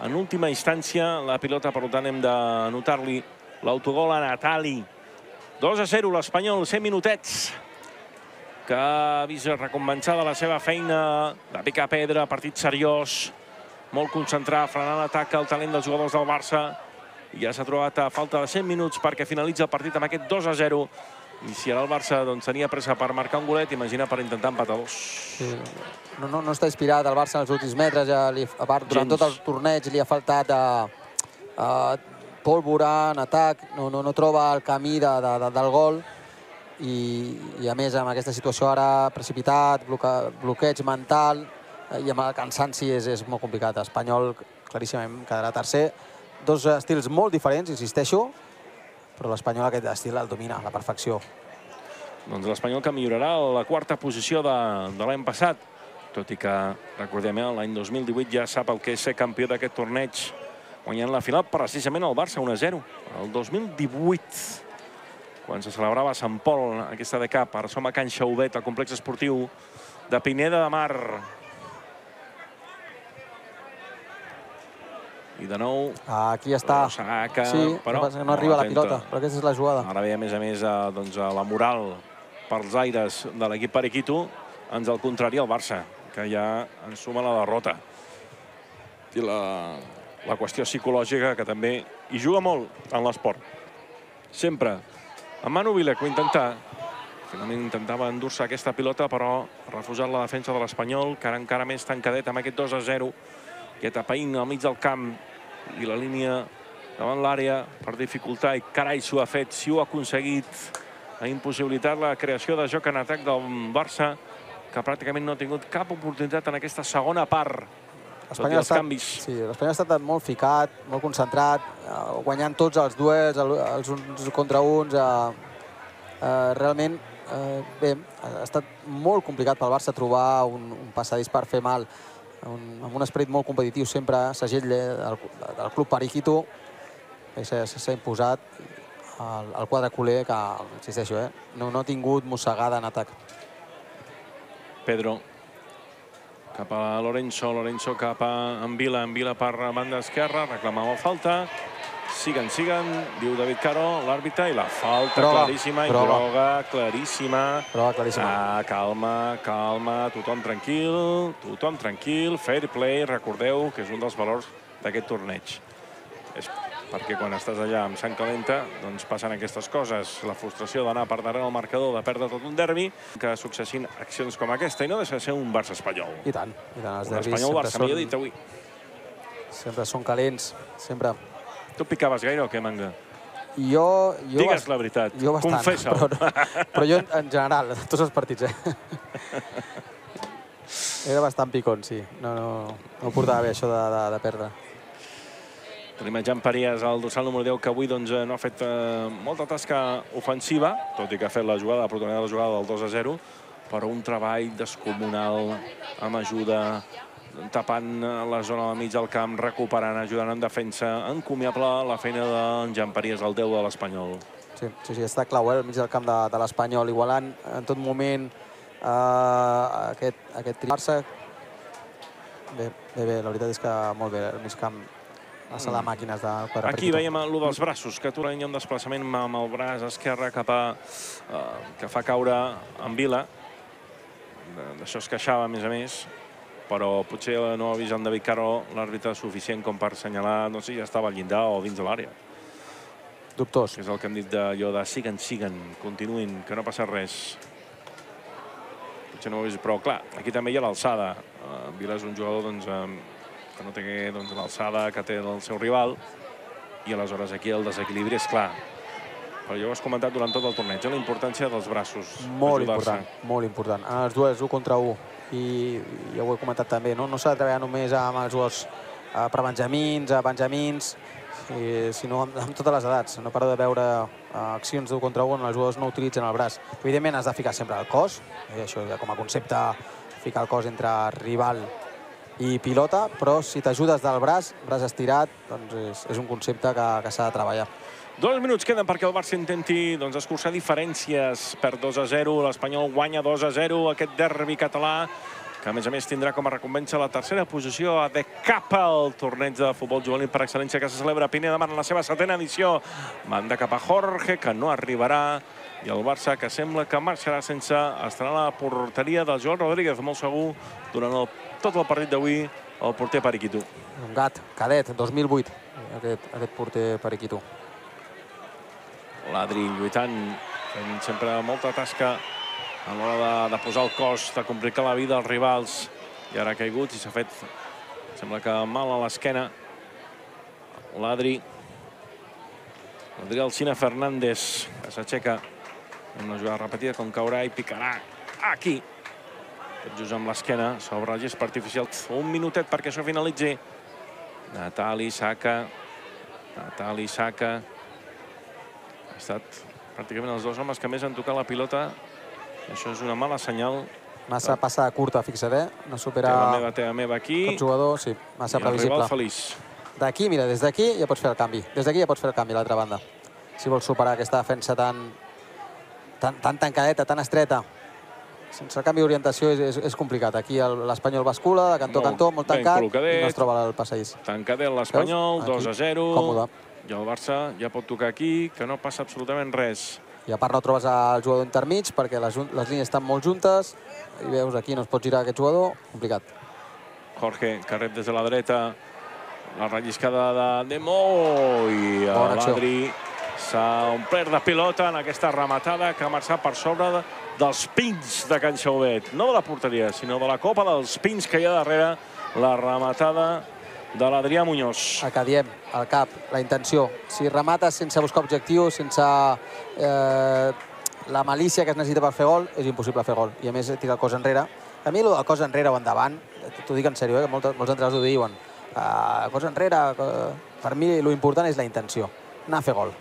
Speaker 1: en última instància la pilota, per tant hem de notar-li l'autogol a Natali. 2 a 0 l'Espanyol, 100 minutets que ha vist recompensada la seva feina de picar pedra, partit seriós, molt concentrat, frenant l'atac al talent dels jugadors del Barça. I ja s'ha trobat a falta de 100 minuts perquè finalitza el partit amb aquest 2 a 0. I si ara el Barça doncs, tenia pressa per marcar un golet, imagina per intentar empatar dos. Sí.
Speaker 2: No, no, no està inspirat el Barça en els últims metres, ja li, a part, durant Gens. tot el torneig li ha faltat uh, uh, pólvora, en atac, no, no, no troba el camí de, de, de, del gol i, i a més amb aquesta situació ara precipitat, bloque, bloqueig mental eh, i amb el cansanci és, és molt complicat. Espanyol claríssimament quedarà tercer dos estils molt diferents, insisteixo, però l'Espanyol aquest estil el domina a la perfecció.
Speaker 1: Doncs l'Espanyol que millorarà la quarta posició de, de l'any passat, tot i que, recordem, eh, l'any 2018 ja sap el que és ser campió d'aquest torneig, guanyant la final precisament el Barça 1-0. El 2018, quan se celebrava a Sant Pol aquesta de cap, ara som a Can Xaudet, al complex esportiu de Pineda de Mar. I de nou...
Speaker 2: Aquí està. Sí,
Speaker 1: però
Speaker 2: no, no arriba la pilota, però aquesta és la jugada.
Speaker 1: Ara ve, a més a més, a, doncs, a la moral pels aires de l'equip Periquito, ens al contrari el Barça, que ja ensuma la derrota. I la, la qüestió psicològica, que també hi juga molt en l'esport. Sempre. En Manu que ho intentà, finalment intentava endur-se aquesta pilota, però ha refusat la defensa de l'Espanyol, que ara encara més tancadet amb aquest 2 a 0, que tapaïn al mig del camp i la línia davant l'àrea per dificultar, i carai, si ho ha fet, si ho ha aconseguit, ha impossibilitat la creació de joc en atac del Barça, que pràcticament no ha tingut cap oportunitat en aquesta segona part.
Speaker 2: L'Espanyol ha estat, sí, ha estat molt ficat, molt concentrat, eh, guanyant tots els duels, el- els uns contra uns. Eh, eh, realment, eh, bé, ha estat molt complicat pel Barça trobar un, un passadís per fer mal. Un, amb un esperit molt competitiu sempre, segell eh, del, del club Periquito, s'ha imposat el, el quadre culer, que, insisteixo, eh, no, no ha tingut mossegada en atac.
Speaker 1: Pedro cap a Lorenzo, Lorenzo cap a en Vila, en Vila per banda esquerra, reclamava falta, siguen, siguen, diu David Caro, l'àrbitre, i la falta
Speaker 2: Groga,
Speaker 1: claríssima, i
Speaker 2: groga.
Speaker 1: groga, claríssima.
Speaker 2: Però claríssima.
Speaker 1: Ah, calma, calma, tothom tranquil, tothom tranquil, fair play, recordeu que és un dels valors d'aquest torneig. És perquè quan estàs allà amb sang calenta, doncs passen aquestes coses. La frustració d'anar per darrere del marcador, de perdre tot un derbi, que successin accions com aquesta, i no deixa de ser un Barça espanyol.
Speaker 2: I tant, i tant. Els
Speaker 1: Un
Speaker 2: derbis
Speaker 1: espanyol-Barça, millor dit
Speaker 2: són,
Speaker 1: avui.
Speaker 2: sempre són calents, sempre.
Speaker 1: Tu picaves gaire o què, Manga?
Speaker 2: Jo, jo
Speaker 1: Digues la veritat,
Speaker 2: jo bastant,
Speaker 1: confessa-ho.
Speaker 2: Però, però jo, en general, de tots els partits, eh? Era bastant picon, sí. No, no, no portava bé, això de, de, de perdre.
Speaker 1: Tenim a Jan Parias, el dorsal número 10, que avui doncs, eh, no ha fet eh, molta tasca ofensiva, tot i que ha fet la jugada, la protagonista de la jugada del 2 a 0, però un treball descomunal amb ajuda, tapant eh, la zona del mig del camp, recuperant, ajudant en defensa. Encomiable la feina de Jan Parias, el 10 de l'Espanyol.
Speaker 2: Sí, sí, sí, està clau, eh, al mig del camp de, de l'Espanyol, igualant en tot moment eh, aquest, aquest tri- Barça. Bé, bé, bé, la veritat és que molt bé, el mig camp, la sala de màquines de, per
Speaker 1: Aquí veiem el dels braços, que atura hi ha un desplaçament amb el braç esquerre cap a... Eh, que fa caure en Vila. D'això es queixava, a més a més, però potser no ha vist en David Caro l'àrbitre suficient com per assenyalar, no sé si ja estava al llindar o dins de l'àrea.
Speaker 2: Dubtós.
Speaker 1: Que és el que hem dit d'allò de siguen, siguen, continuïn, que no passa res. Potser no ho he vist, però clar, aquí també hi ha l'alçada. Uh, Vila és un jugador doncs, que no té doncs, l'alçada que té el seu rival i aleshores aquí el desequilibri és clar. Però jo ho has comentat durant tot el torneig, eh, la importància dels braços.
Speaker 2: Molt important, molt important. En els duels 1 contra 1, i ja ho he comentat també, no, no s'ha de treballar només amb els jugadors eh, per benjamins, a benjamins, i, sinó amb, amb totes les edats. No paro de veure eh, accions d'1 contra 1 on els jugadors no utilitzen el braç. Evidentment has de ficar sempre el cos, i això ja com a concepte, ficar el cos entre rival i pilota, però si t'ajudes del braç, braç estirat, doncs és, és un concepte que, que s'ha de treballar.
Speaker 1: Dos minuts queden perquè el Barça intenti doncs, escurçar diferències per 2 a 0. L'Espanyol guanya 2 a 0 aquest derbi català, que a més a més tindrà com a recompensa la tercera posició de cap al torneig de futbol juvenil per excel·lència que se celebra a Pineda Mar en la seva setena edició. Manda cap a Jorge, que no arribarà, i el Barça, que sembla que marxarà sense estrenar la porteria del Joel Rodríguez, molt segur, durant el, tot el partit d'avui, el porter Periquito.
Speaker 2: Un gat, cadet, 2008, aquest, aquest porter Periquito.
Speaker 1: L'Adri lluitant, fent sempre molta tasca a l'hora de, de posar el cos, de complicar la vida als rivals. I ara ha caigut i s'ha fet, sembla que mal a l'esquena. L'Adri. L'Adri Alcina Fernández, que s'aixeca en una jugada repetida, com caurà i picarà aquí. Tot just amb l'esquena, sobre el gest artificial. Un minutet perquè això finalitzi. Natali, Saka, Natali Saka. Ha estat pràcticament els dos homes que més han tocat la pilota. Això és una mala senyal.
Speaker 2: Massa passada curta, fixa't, eh? No supera
Speaker 1: la meva, té la meva aquí.
Speaker 2: cap jugador, sí, massa
Speaker 1: I el rival
Speaker 2: previsible.
Speaker 1: feliç.
Speaker 2: D'aquí, mira, des d'aquí ja pots fer el canvi. Des d'aquí ja pots fer el canvi a l'altra banda. Si vols superar aquesta defensa tan, tan, tan tancadeta, tan estreta. Sense canvi d'orientació és, és, és complicat. Aquí l'Espanyol bascula, de cantó a cantó, molt tancat, i no es troba el passadís.
Speaker 1: Tancadet l'Espanyol,
Speaker 2: Veus?
Speaker 1: 2 a
Speaker 2: Aquí,
Speaker 1: 0.
Speaker 2: còmode.
Speaker 1: I el Barça ja pot tocar aquí, que no passa absolutament res.
Speaker 2: I a part no trobes el jugador intermig perquè les, les línies estan molt juntes i veus aquí no es pot girar aquest jugador, complicat.
Speaker 1: Jorge, que rep des de la dreta. La relliscada de Demo i l'Adri s'ha omplert de pilota en aquesta rematada que ha marxat per sobre de, dels pins de Can Xauvet. No de la porteria, sinó de la copa dels pins que hi ha darrere la rematada de l'Adrià Muñoz.
Speaker 2: El que diem, al cap, la intenció. Si remates sense buscar objectius, sense eh, la malícia que es necessita per fer gol, és impossible fer gol. I a més, tirar el cos enrere. A mi, el cos enrere o endavant, t'ho dic en sèrio, eh, que molts, molts entrenadors ho diuen, uh, cos enrere, uh, per mi l'important és la intenció, anar a fer gol.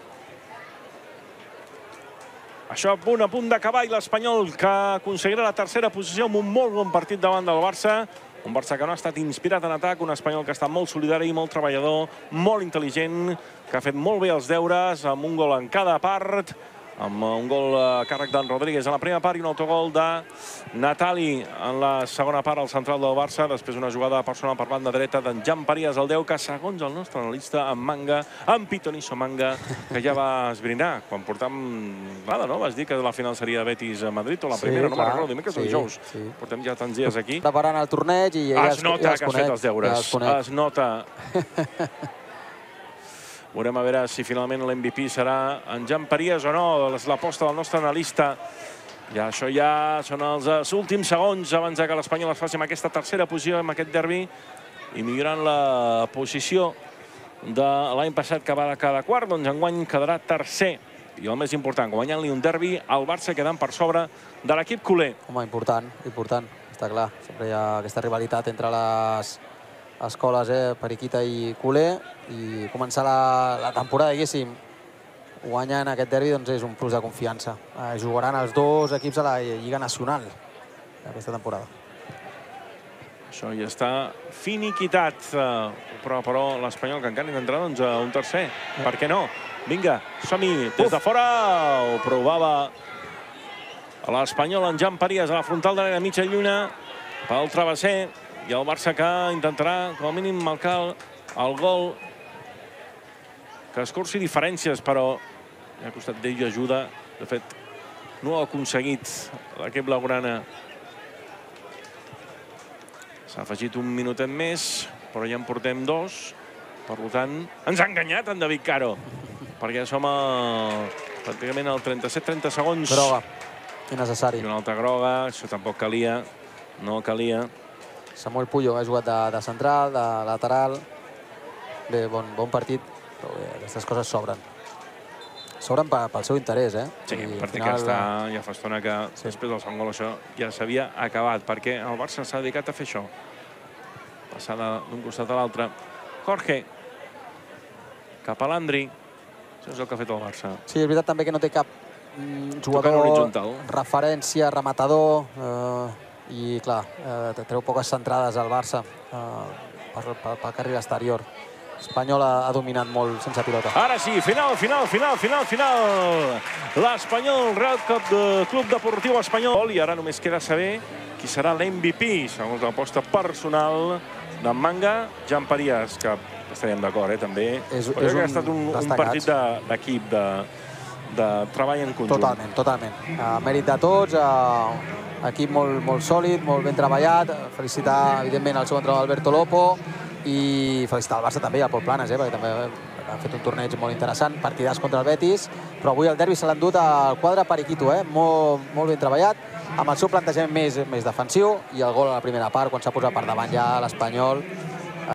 Speaker 1: Això a punt, a punt d'acabar i l'Espanyol que aconseguirà la tercera posició amb un molt bon partit davant del Barça. Un Barça que no ha estat inspirat en atac, un Espanyol que ha estat molt solidari, molt treballador, molt intel·ligent, que ha fet molt bé els deures, amb un gol en cada part, amb un gol a càrrec d'en Rodríguez en la primera part i un autogol de Natali en la segona part al central del Barça, després una jugada personal per banda dreta d'en Jan Parias, el 10, que segons el nostre analista, en manga, en Pitonisso Manga, que ja va esbrinar quan portam... Nada, no? Vas dir que la final seria Betis a Madrid o la
Speaker 2: Sí,
Speaker 1: primera, no me'n recordo, dimecres o
Speaker 2: Sí,
Speaker 1: dijous.
Speaker 2: sí.
Speaker 1: Portem ja tants dies aquí.
Speaker 2: Preparant el torneig i ja,
Speaker 1: Es nota
Speaker 2: ja els
Speaker 1: que has
Speaker 2: conec,
Speaker 1: fet els deures.
Speaker 2: Ja conec.
Speaker 1: Es nota. Veurem a veure si finalment l'MVP serà en Jan Parias o no. És l'aposta del nostre analista. Ja, això ja són els, els últims segons abans que l'Espanyol es faci amb aquesta tercera posició, amb aquest derbi, i millorant la posició de l'any passat que va cada quart, doncs enguany quedarà tercer. I el més important, guanyant-li un derbi, el Barça quedant per sobre de l'equip culer.
Speaker 2: Home, important, important, està clar. Sempre hi ha aquesta rivalitat entre les escoles, eh, Periquita i Culer, i començar la, la temporada, diguéssim, guanyant aquest derbi doncs és un plus de confiança. Eh, jugaran els dos equips a la Lliga Nacional aquesta temporada.
Speaker 1: Això ja està finiquitat. eh, Però, però l'Espanyol que encara intentarà doncs, a un tercer. Per què no? Vinga, som-hi. Des de fora ho provava l'Espanyol en Jan Parias a la frontal de l'era mitja lluna pel travesser i el Barça que intentarà com a mínim marcar el, gol que escurci diferències, però ha costat d'ell ajuda. De fet, no ha aconseguit l'equip blaugrana S'ha afegit un minutet més, però ja en portem dos. Per tant, ens ha enganyat en David Caro, perquè som a, pràcticament al 37-30 segons.
Speaker 2: Groga, innecessari.
Speaker 1: I una altra groga, això tampoc calia, no calia.
Speaker 2: Samuel Puyo ha jugat de, de central, de lateral. Bé, bon, bon partit, però bé, aquestes coses sobren. Sobren pe- pel seu interès, eh?
Speaker 1: Sí,
Speaker 2: I
Speaker 1: un partit
Speaker 2: final,
Speaker 1: que està, ja fa estona que
Speaker 2: Sí.
Speaker 1: després del segon gol això ja s'havia acabat, perquè el Barça s'ha dedicat a fer això. Passar de- d'un costat a l'altre. Jorge, cap a l'Andri. Això és el que ha fet el Barça.
Speaker 2: Sí, és veritat també que no té cap mm, jugador, referència, rematador, eh, i clar, eh, treu poques centrades al Barça eh, per, per, per carrera exterior. Espanyol ha, ha dominat molt sense pilota.
Speaker 1: Ara sí, final, final, final, final, final. L'Espanyol, Real Club, de, Club Deportiu Espanyol. I ara només queda saber qui serà l'MVP, segons l'aposta personal d'en Manga, Jan Parias, que estaríem d'acord, eh, també.
Speaker 2: És-
Speaker 1: Però
Speaker 2: és
Speaker 1: crec que ha estat un, un partit de- d'equip, de, de treball en conjunt.
Speaker 2: Totalment, totalment. A mèrit de tots, a, equip molt, molt sòlid, molt ben treballat. Felicitar, evidentment, al seu entrenador Alberto Lopo i felicitar el Barça també i al Pol Planes, eh, perquè també han fet un torneig molt interessant, partidars contra el Betis, però avui el derbi se l'ha endut al quadre Periquito, eh? molt, molt ben treballat, amb el seu plantejament més, més defensiu i el gol a la primera part, quan s'ha posat per davant ja l'Espanyol,